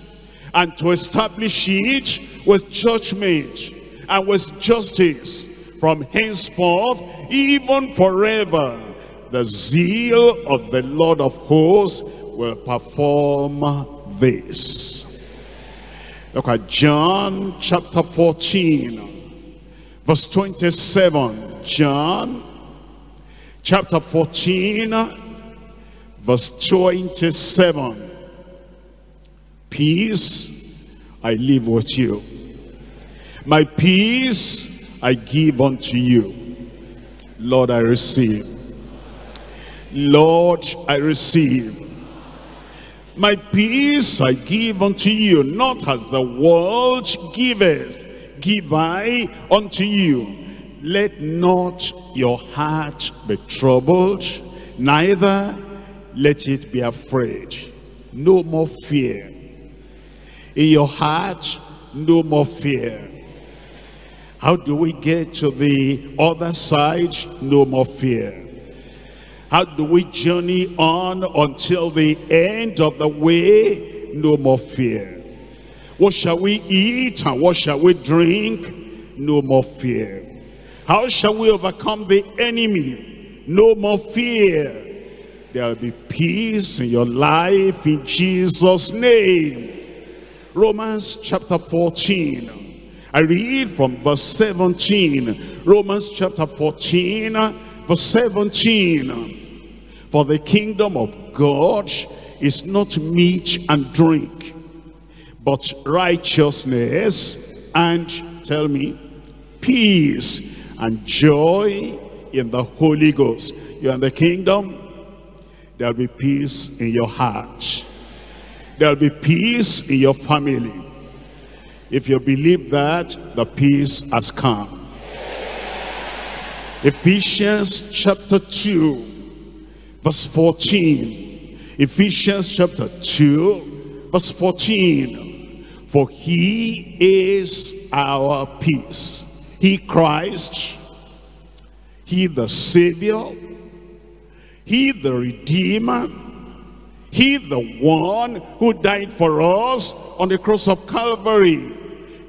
S6: and to establish it with judgment and with justice from henceforth even forever the zeal of the Lord of hosts will perform this. Look at John chapter 14, verse 27. John chapter 14, verse 27. Peace I leave with you. My peace I give unto you. Lord, I receive. Lord, I receive. My peace I give unto you, not as the world giveth, give I unto you. Let not your heart be troubled, neither let it be afraid. No more fear. In your heart, no more fear. How do we get to the other side? No more fear. How do we journey on until the end of the way? No more fear. What shall we eat and what shall we drink? No more fear. How shall we overcome the enemy? No more fear. There will be peace in your life in Jesus' name. Romans chapter 14. I read from verse 17. Romans chapter 14, verse 17. For the kingdom of God is not meat and drink, but righteousness and, tell me, peace and joy in the Holy Ghost. You're in the kingdom, there'll be peace in your heart. There'll be peace in your family. If you believe that, the peace has come. Ephesians chapter 2, verse 14. Ephesians chapter 2, verse 14. For he is our peace. He Christ, he the Savior, he the Redeemer, he the one who died for us on the cross of Calvary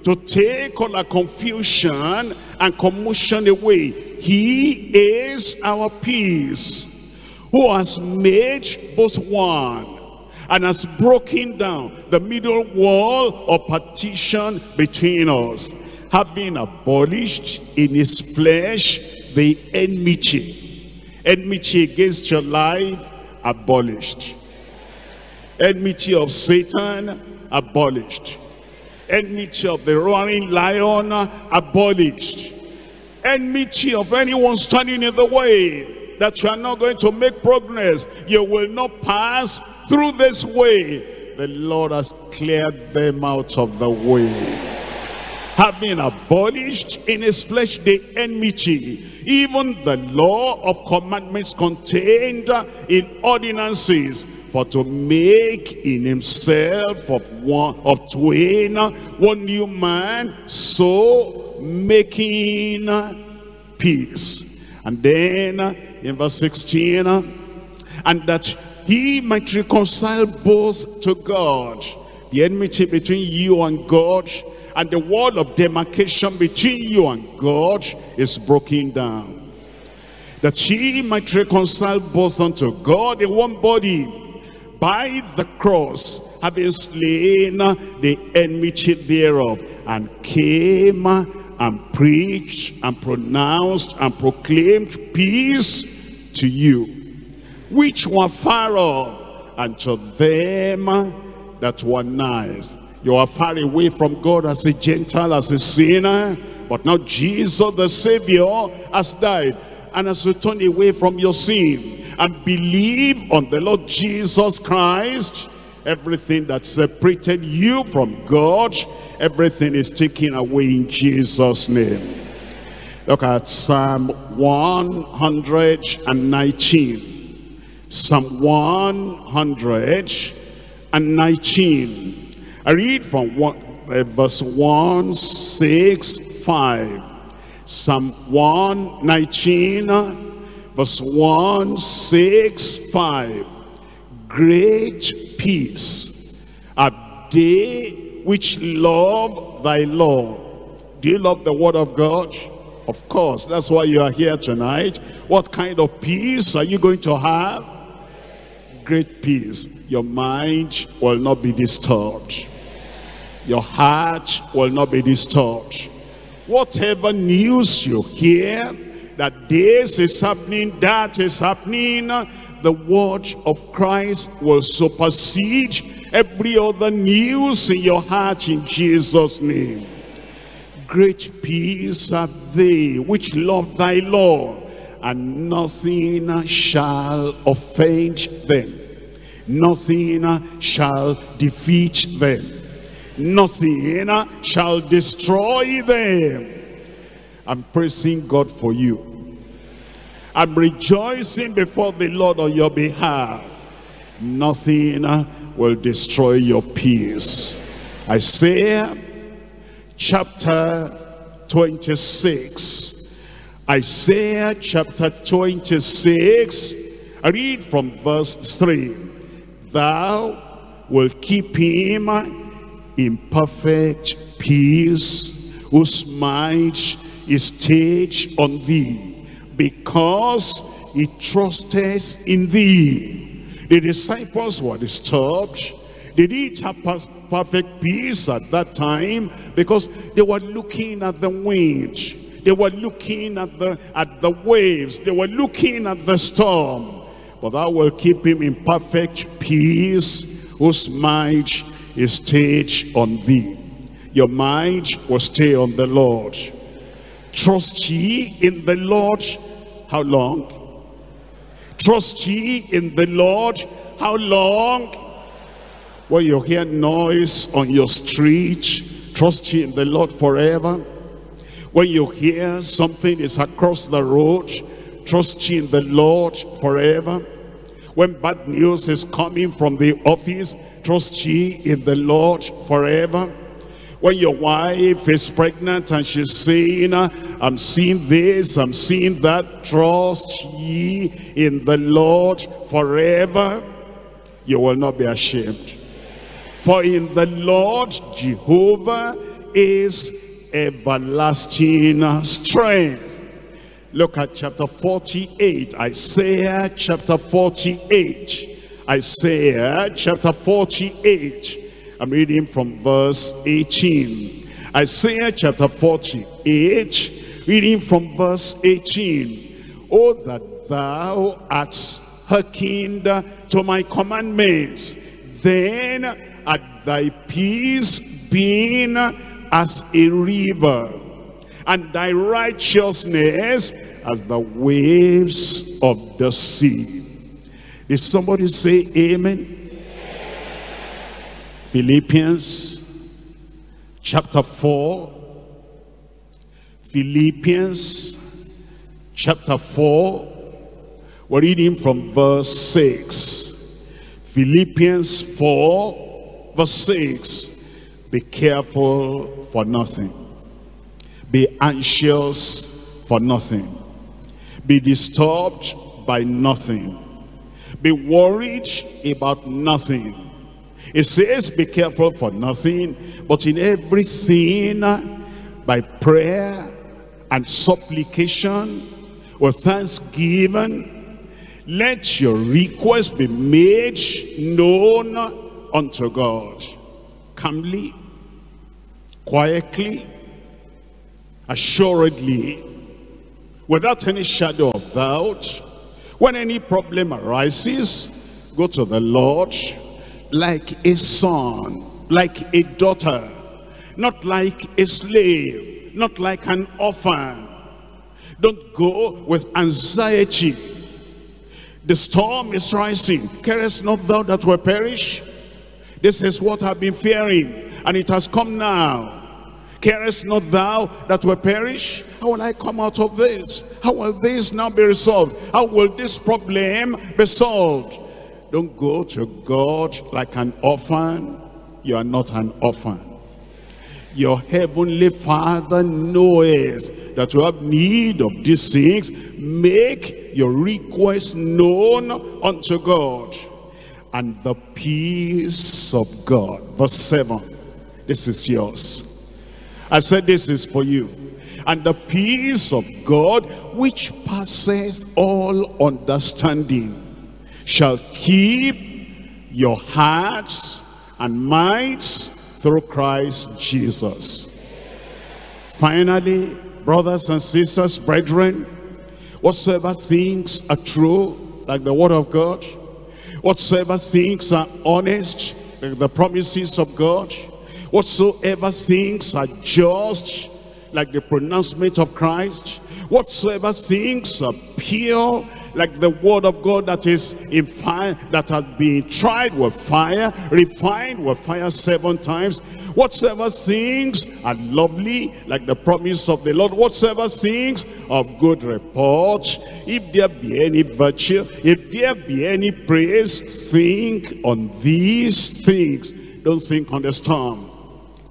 S6: to take all our confusion and commotion away. He is our peace who has made both one and has broken down the middle wall of partition between us, having abolished in his flesh the enmity. Enmity against your life, abolished. Enmity of Satan, abolished. Enmity of the roaring lion, abolished. Enmity of anyone standing in the way that you are not going to make progress. You will not pass through this way. The Lord has cleared them out of the way. Having abolished in his flesh the enmity, even the law of commandments contained in ordinances, for to make in himself of one of twain one new man so making peace. And then in verse 16 and that he might reconcile both to God the enmity between you and God and the wall of demarcation between you and God is broken down. That he might reconcile both unto God in one body by the cross having slain the enmity thereof and came and preached and pronounced and proclaimed peace to you which were far off and to them that were nigh you are far away from God as a Gentile as a sinner but now Jesus the Savior has died and has returned away from your sin. And believe on the Lord Jesus Christ, everything that separated you from God, everything is taken away in Jesus' name. Look at Psalm 119. Psalm 119. I read from one, uh, verse 165. Psalm 119 verse 165 great peace are they which love thy law do you love the word of god Of course, that's why you are here tonight. What kind of peace are you going to have? Great peace. Your mind will not be disturbed. Your heart will not be disturbed. Whatever news you hear, that this is happening, that is happening, the word of Christ will supersede every other news in your heart in Jesus' name. Great peace have they which love thy law, and nothing shall offend them. Nothing shall defeat them. Nothing shall destroy them. I'm praising God for you. I'm rejoicing before the Lord on your behalf. Nothing will destroy your peace. Isaiah chapter 26. Isaiah chapter 26. I read from verse 3. Thou will keep him in perfect peace, whose mind is stayed on thee, because he trusteth in thee. The disciples were disturbed. They didn't have perfect peace at that time because they were looking at the wind. They were looking at the, at the waves. They were looking at the storm. But thou will keep him in perfect peace, whose mind is stayed on thee. Your mind will stay on the Lord. Trust ye in the Lord. How long? Trust ye in the Lord. How long? When you hear noise on your street, trust ye in the Lord forever. When you hear something is across the road, trust ye in the Lord forever. When bad news is coming from the office, trust ye in the Lord forever. When your wife is pregnant and she's saying, I'm seeing this, I'm seeing that, trust ye in the Lord forever. You will not be ashamed. For in the Lord Jehovah is everlasting strength. Look at chapter 48, Isaiah chapter 48. Isaiah chapter 48. I'm reading from verse 18. Isaiah chapter 48, reading from verse 18. Oh, that thou art hearkened to my commandments, then at thy peace being as a river, and thy righteousness as the waves of the sea. Did somebody say amen? Philippians chapter 4. Philippians chapter 4. We're reading from verse 6. Philippians 4 verse 6. Be careful for nothing. Be anxious for nothing. Be disturbed by nothing. Be worried about nothing. It says, be careful for nothing, but in everything, by prayer and supplication, with thanksgiving, let your request be made known unto God. Calmly, quietly, assuredly, without any shadow of doubt, when any problem arises, go to the Lord like a son, like a daughter, not like a slave, not like an orphan. Don't go with anxiety. The storm is rising. Carest not thou that will perish? This is what I've been fearing, and it has come now. Carest not thou that will perish? How will I come out of this? How will this now be resolved? How will this problem be solved? Don't go to God like an orphan. You are not an orphan. Your heavenly Father knows that you have need of these things. Make your request known unto God. And the peace of God. Verse 7. This is yours. I said this is for you. And the peace of God, which passes all understanding, shall keep your hearts and minds through Christ Jesus. Finally, brothers and sisters, brethren, whatsoever things are true, like the word of God, whatsoever things are honest, like the promises of God, whatsoever things are just, like the pronouncement of Christ, whatsoever things are pure, like the word of God that is in fire, that has been tried with fire, refined with fire seven times, whatsoever things are lovely, like the promise of the Lord, whatsoever things of good report, if there be any virtue, if there be any praise, think on these things. Don't think on the storm.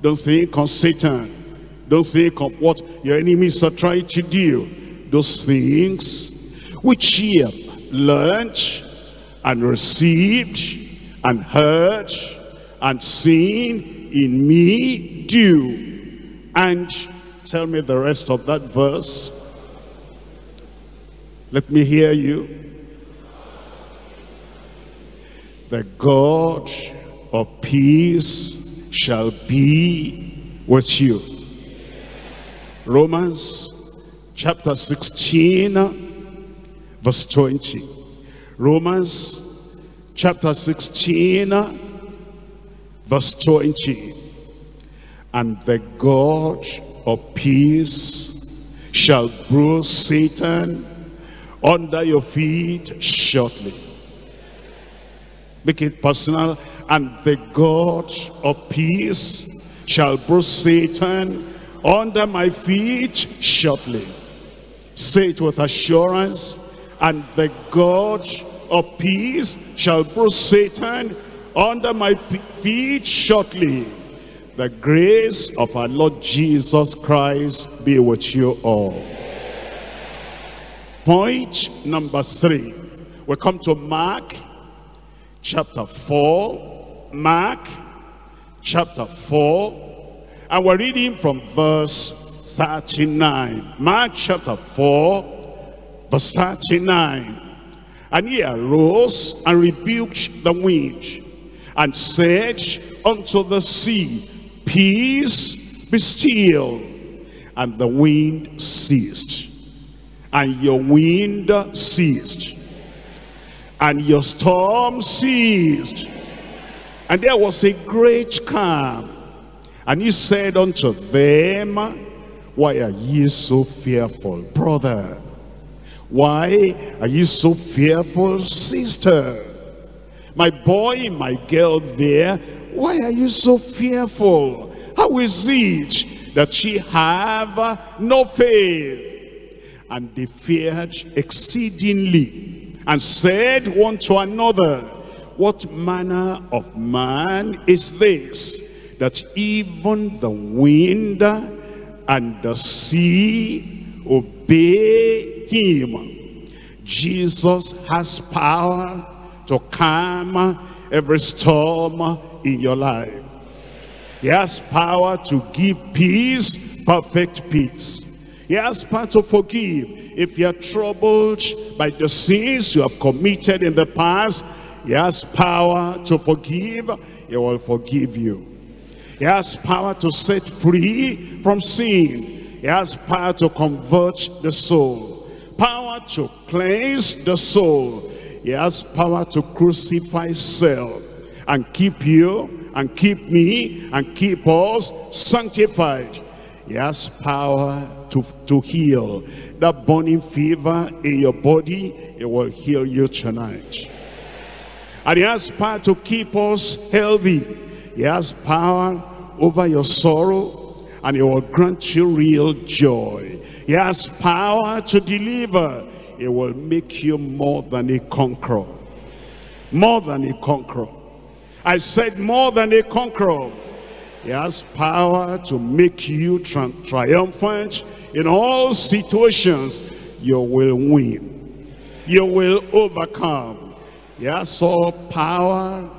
S6: Don't think on Satan. Don't think of what your enemies are trying to do. Those things which ye have learned and received and heard and seen in me do. And tell me the rest of that verse. Let me hear you. The God of peace shall be with you. Romans chapter 16 verse 20. Romans chapter 16 verse 20. And the God of peace shall bruise Satan under your feet shortly. Make it personal. And the God of peace shall bruise Satan under my feet shortly. Say it with assurance. And the God of peace shall bruise Satan under my feet shortly. The grace of our Lord Jesus Christ be with you all. Point number three. We come to Mark chapter 4. Mark chapter 4. And we're reading from verse 39. Mark chapter 4, verse 39. And he arose and rebuked the wind and said unto the sea, Peace, be still. And the wind ceased. And your wind ceased. And your storm ceased. And there was a great calm. And he said unto them, Why are ye so fearful, brother? Why are you so fearful, sister? My boy, my girl there, why are you so fearful? How is it that ye have uh, no faith? And they feared exceedingly and said one to another, What manner of man is this, that even the wind and the sea obey him? Jesus has power to calm every storm in your life. He has power to give peace, perfect peace. He has power to forgive. If you are troubled by the sins you have committed in the past, he has power to forgive. He will forgive you. He has power to set free from sin. He has power to convert the soul. Power to cleanse the soul. He has power to crucify self and keep you and keep me and keep us sanctified. He has power to, to heal. That burning fever in your body, it will heal you tonight. And he has power to keep us healthy. He has power over your sorrow and he will grant you real joy. He has power to deliver. It will make you more than a conqueror. More than a conqueror. I said more than a conqueror. He has power to make you tri triumphant in all situations. You will win. You will overcome. He has all power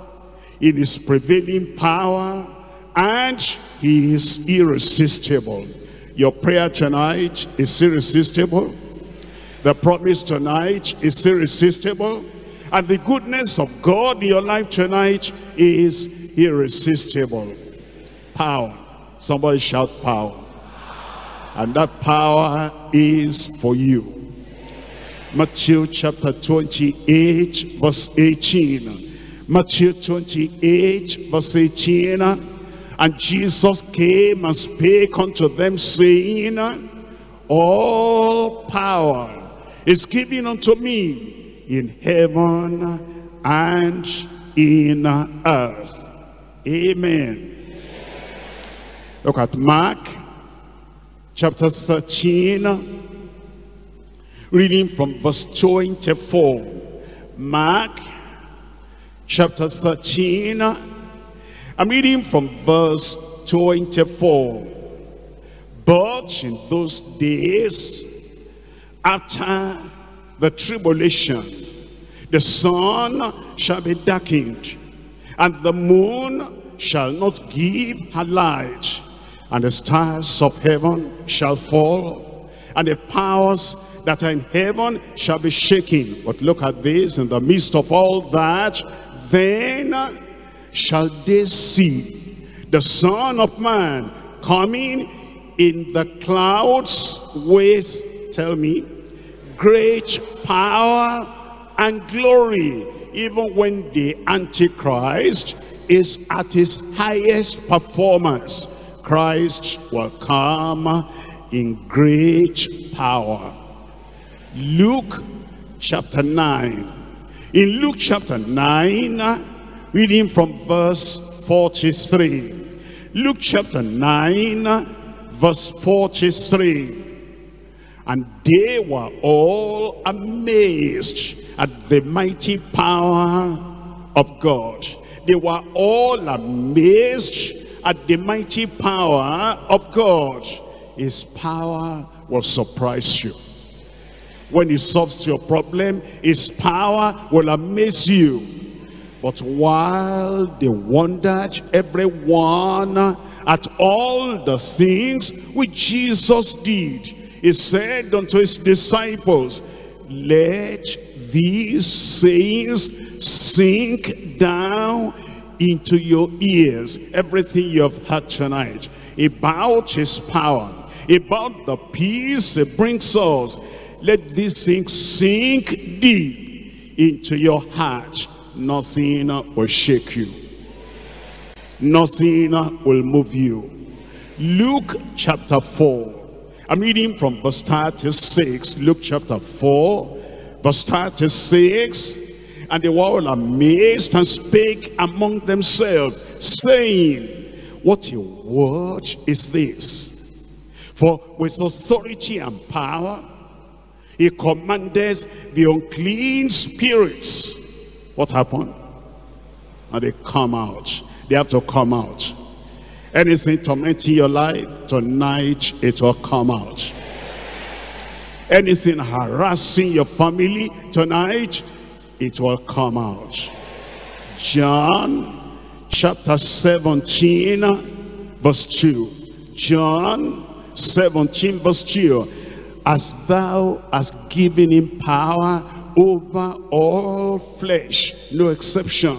S6: in his prevailing power and he is irresistible. Your prayer tonight is irresistible. The promise tonight is irresistible. And the goodness of God in your life tonight is irresistible. Power. Somebody shout power. And that power is for you. Matthew chapter 28 verse 18. Matthew 28 verse 18. And Jesus came and spake unto them saying, All power is given unto me in heaven and in earth. Amen. Look at Mark chapter 13, reading from verse 24. Mark chapter 13, I'm reading from verse 24. But in those days, after the tribulation, the sun shall be darkened, and the moon shall not give her light, and the stars of heaven shall fall, and the powers that are in heaven shall be shaken. But look at this, in the midst of all that, then shall they see the Son of Man coming in the clouds with, tell me, great power and glory, even when the Antichrist is at his highest performance. Christ will come in great power. Luke chapter 9. In Luke chapter 9, reading from verse 43. Luke chapter 9, verse 43. And they were all amazed at the mighty power of God. They were all amazed at the mighty power of God. His power will surprise you. When he solves your problem, his power will amaze you. But while they wondered, everyone, at all the things which Jesus did, he said unto his disciples, let these sayings sink down into your ears. Everything you have heard tonight about his power, about the peace he brings us. Let these things sink deep into your heart. Nothing will shake you. Nothing will move you. Luke chapter 4. I'm reading from verse 36, Luke chapter 4, verse 36. And they were all amazed and spake among themselves, saying, What a word is this? For with authority and power, he commanded the unclean spirits. What happened? And they come out. They have to come out. Anything tormenting your life, tonight it will come out. Anything harassing your family, tonight it will come out. John chapter 17 verse 2. John 17 verse 2. As thou hast given him power over all flesh. No exception.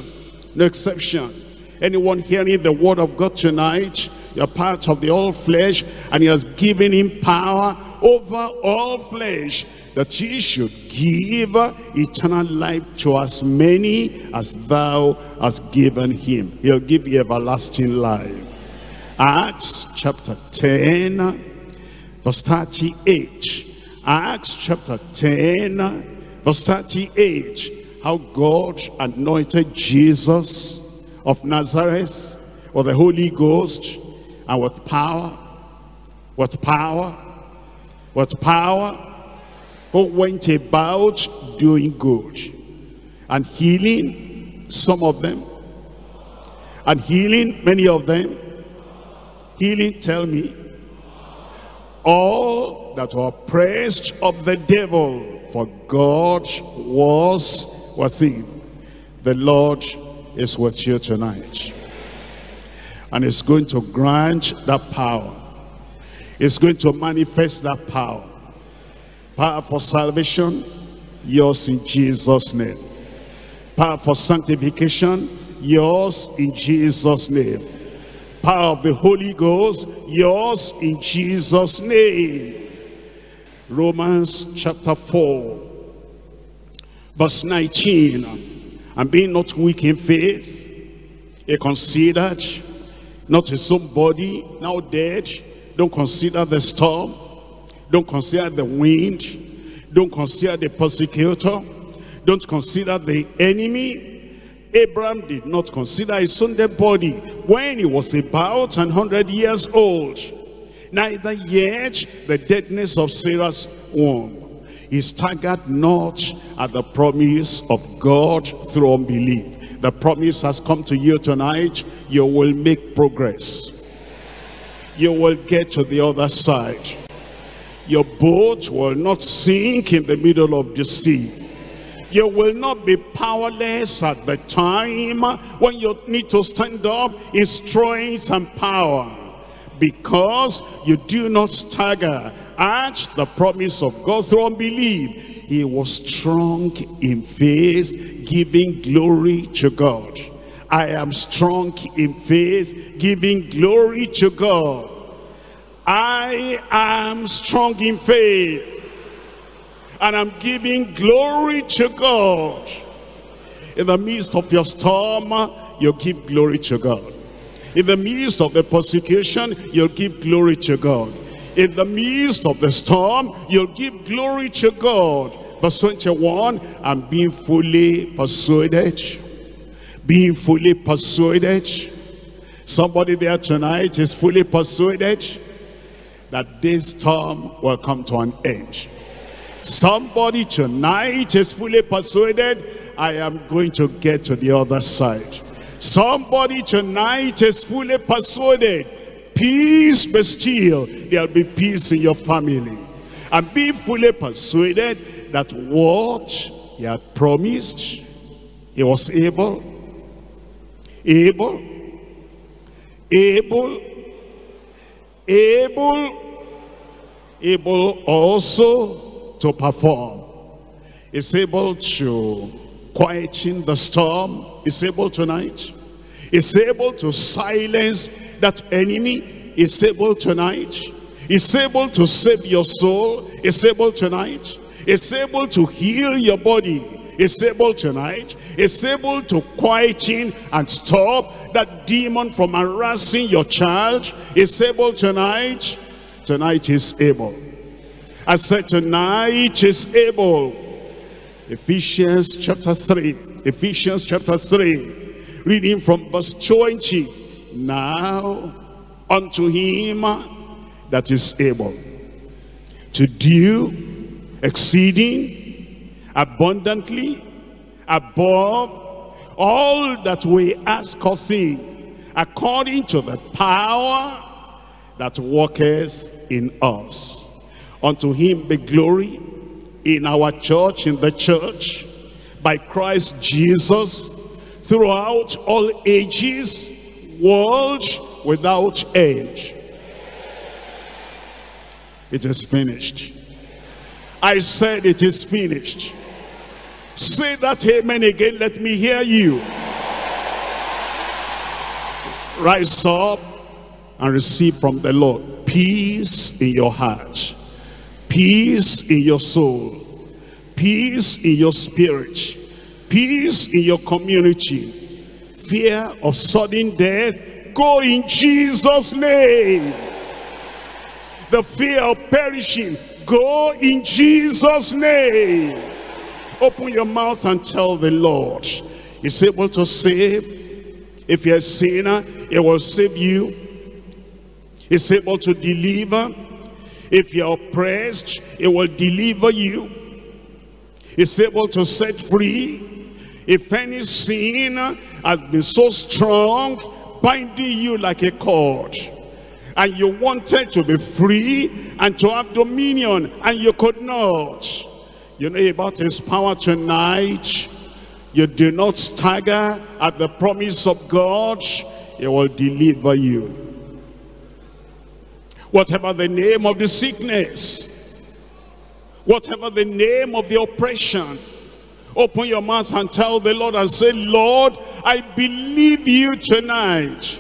S6: No exception. Anyone hearing the word of God tonight, you're part of the all flesh, and he has given him power over all flesh, that he should give eternal life to as many as thou hast given him. He'll give you everlasting life. Acts chapter 10, verse 38. Acts chapter 10, verse 38. How God anointed Jesus of Nazareth with the Holy Ghost and with power, with power, with power, who went about doing good and healing some of them and healing many of them. Healing, tell me, all that were oppressed of the devil, for God was with him. The Lord is with you tonight. And is going to grant that power. is going to manifest that power. Power for salvation, yours in Jesus' name. Power for sanctification, yours in Jesus' name. Power of the Holy Ghost, yours in Jesus' name. Romans chapter 4, verse 19. And being not weak in faith, he considered not his own body, now dead. Don't consider the storm. Don't consider the wind. Don't consider the persecutor. Don't consider the enemy. Abraham did not consider his own dead body when he was about an hundred years old. Neither yet the deadness of Sarah's womb. He staggered not at the promise of God through unbelief. The promise has come to you tonight. You will make progress. You will get to the other side. Your boat will not sink in the middle of the sea. You will not be powerless at the time when you need to stand up in strength and power. Because you do not stagger at the promise of God through unbelief. He was strong in faith, giving glory to God. I am strong in faith, giving glory to God. I am strong in faith and I'm giving glory to God. In the midst of your storm, you give glory to God. In the midst of the persecution, you'll give glory to God. In the midst of the storm, you'll give glory to God. Verse 21, I'm being fully persuaded. Being fully persuaded. Somebody there tonight is fully persuaded that this storm will come to an end. Somebody tonight is fully persuaded, I am going to get to the other side. Somebody tonight is fully persuaded, peace be still, there'll be peace in your family. And be fully persuaded that what he had promised, he was able, able, able, able, able also to perform. Is able to quieten the storm. Is able tonight. Is able to silence that enemy. Is able tonight. Is able to save your soul. Is able tonight. Is able to heal your body. Is able tonight. Is able to quieten and stop that demon from harassing your child. Is able tonight. Tonight is able. I said tonight is able. Ephesians chapter 3. Ephesians chapter 3. Reading from verse 20. Now unto him that is able to do exceeding abundantly above all that we ask or think according to the power that worketh in us. Unto him be glory in our church, in the church, by Christ Jesus, throughout all ages, world without end. It is finished. I said it is finished. Say that amen again. Let me hear you. Rise up and receive from the Lord peace in your heart, peace in your soul, peace in your spirit, peace in your community, fear of sudden death, go in Jesus' name. The fear of perishing, go in Jesus' name. Open your mouth and tell the Lord. He's able to save. If you're a sinner, he will save you. He's able to deliver. If you're oppressed, he will deliver you. He's able to set free. If any sin has been so strong, binding you like a cord, and you wanted to be free and to have dominion, and you could not. You know about his power tonight. You do not stagger at the promise of God. He will deliver you. Whatever the name of the sickness, whatever the name of the oppression, open your mouth and tell the Lord and say, Lord, I believe you tonight.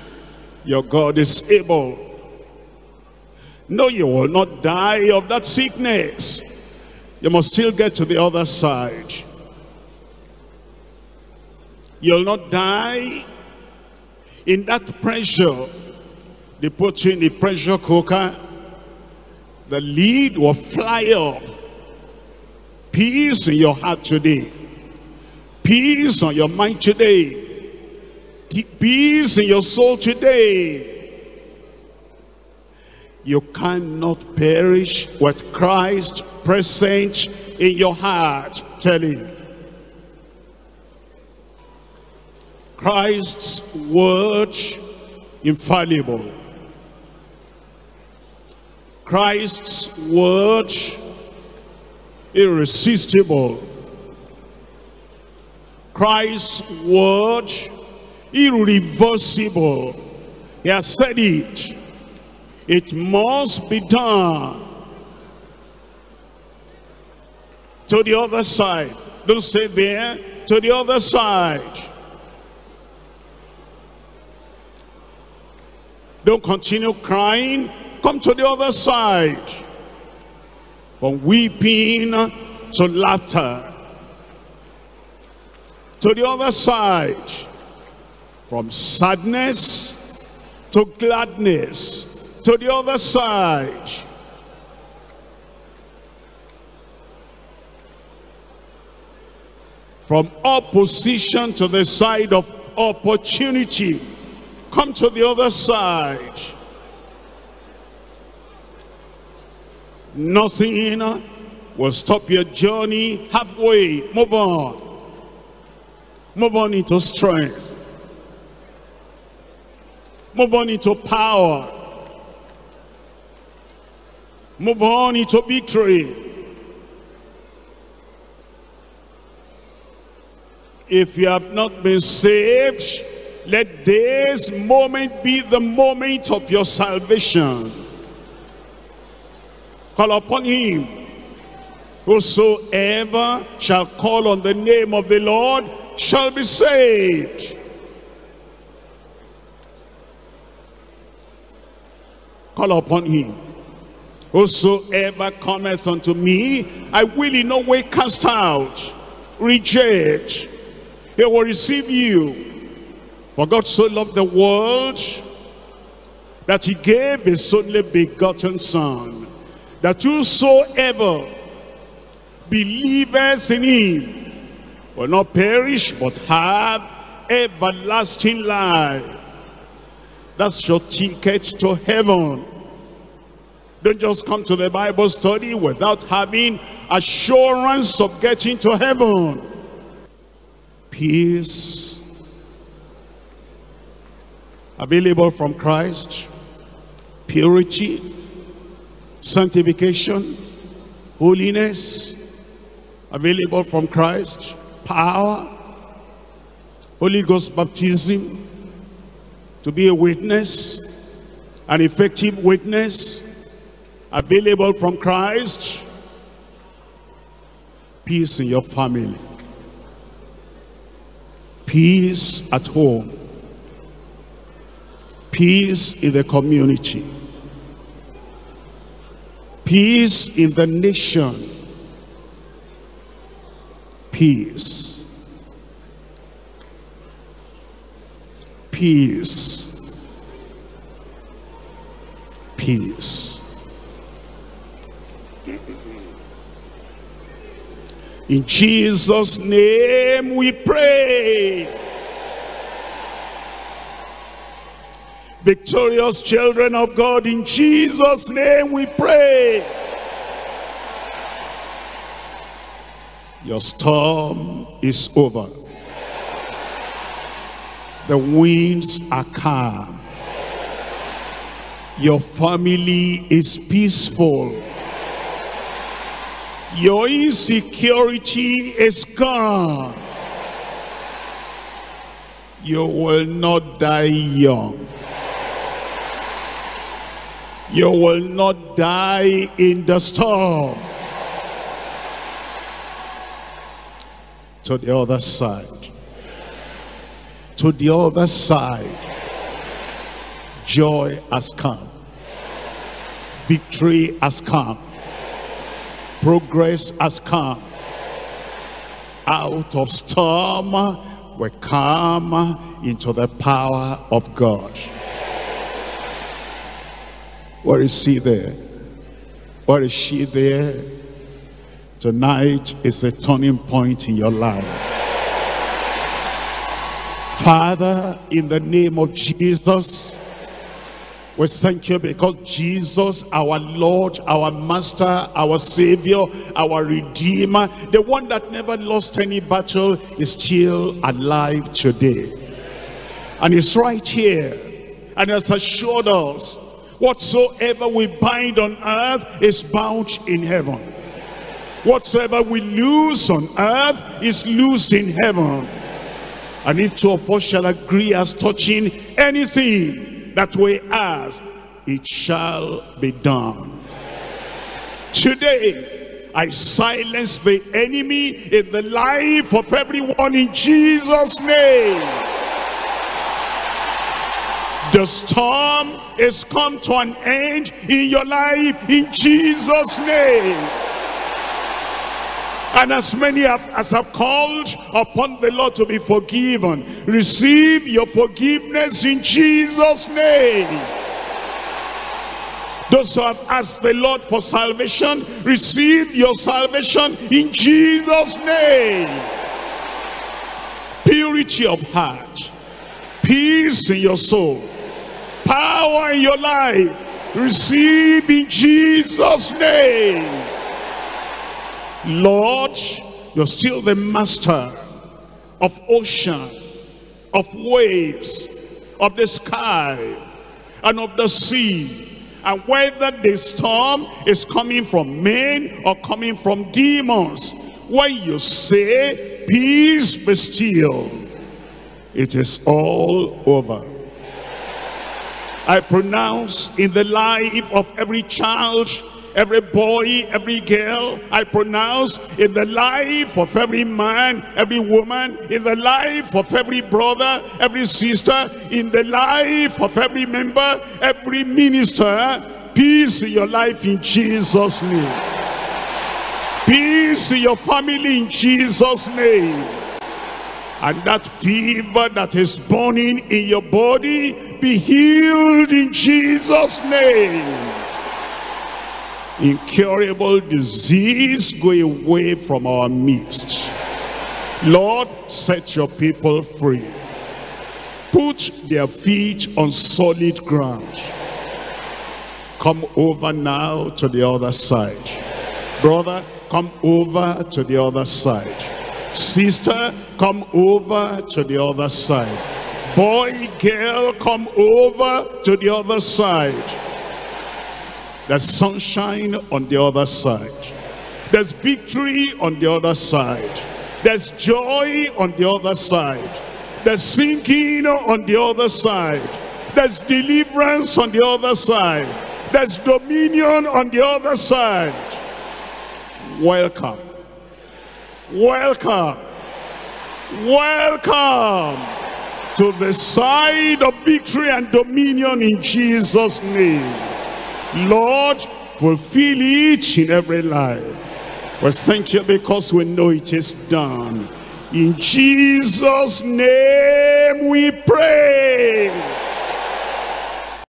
S6: Your God is able. No, you will not die of that sickness. You must still get to the other side. You'll not die in that pressure. They put you in the pressure cooker. The lid will fly off. Peace in your heart today. Peace on your mind today. Peace in your soul today. You cannot perish with Christ present in your heart. Tell him. Christ's word infallible. Christ's word irresistible. Christ's word irreversible. He has said it. It must be done. To the other side. Don't stay there. To the other side. Don't continue crying. Come to the other side. From weeping to laughter. To the other side. From sadness to gladness. To the other side. From opposition to the side of opportunity. Come to the other side. Nothing will stop your journey halfway. Move on. Move on into strength. Move on into power. Move on into victory. If you have not been saved, let this moment be the moment of your salvation. Call upon him. Whosoever shall call on the name of the Lord shall be saved. Call upon him. Whosoever cometh unto me, I will in no way cast out, reject. He will receive you for God so loved the world that he gave his only begotten son, that whosoever believers in him will not perish but have everlasting life. That's your ticket to heaven. Don't just come to the Bible study without having assurance of getting to heaven. Peace available from Christ, purity, sanctification, holiness, available from Christ, power, Holy Ghost baptism, to be a witness, an effective witness, available from Christ, peace in your family, peace at home, Peace in the community. Peace in the nation. Peace. Peace. Peace. In Jesus' name we pray. Victorious children of God. In Jesus' name we pray. Your storm is over. The winds are calm. Your family is peaceful. Your insecurity is gone. You will not die young. You will not die in the storm. To the other side. To the other side. Joy has come. Victory has come. Progress has come. Out of storm, we come into the power of God. Where is he there? Where is she there? Tonight is a turning point in your life. Father, in the name of Jesus, we thank you because Jesus, our Lord, our Master, our Savior, our Redeemer, the one that never lost any battle, is still alive today. And he's right here and has assured us, whatsoever we bind on earth is bound in heaven. Whatsoever we lose on earth is loosed in heaven. And if two of us shall agree as touching anything that we ask, it shall be done. Today, I silence the enemy in the life of everyone in Jesus' name. The storm is come to an end in your life in Jesus' name. And as many have, as have called upon the Lord to be forgiven, receive your forgiveness in Jesus' name. Those who have asked the Lord for salvation, receive your salvation in Jesus' name. Purity of heart, peace in your soul, power in your life, receive in Jesus' name. Lord, you're still the master of ocean, of waves, of the sky, and of the sea. And whether the storm is coming from men or coming from demons, when you say, peace be still, it is all over. I pronounce in the life of every child every boy, every girl, I pronounce in the life of every man, every woman, in the life of every brother, every sister, in the life of every member, every minister, peace in your life in Jesus' name. Peace in your family in Jesus' name. And that fever that is burning in your body be healed in Jesus' name incurable disease go away from our midst. Lord, set your people free. Put their feet on solid ground. Come over now to the other side. Brother, come over to the other side. Sister, come over to the other side. Boy, girl, come over to the other side there's sunshine on the other side. There's victory on the other side. There's joy on the other side. There's sinking on the other side. There's deliverance on the other side. There's dominion on the other side. Welcome. Welcome. Welcome to the side of victory and dominion in Jesus' name. Lord, fulfill each in every life. We thank you because we know it is done. In Jesus' name we pray.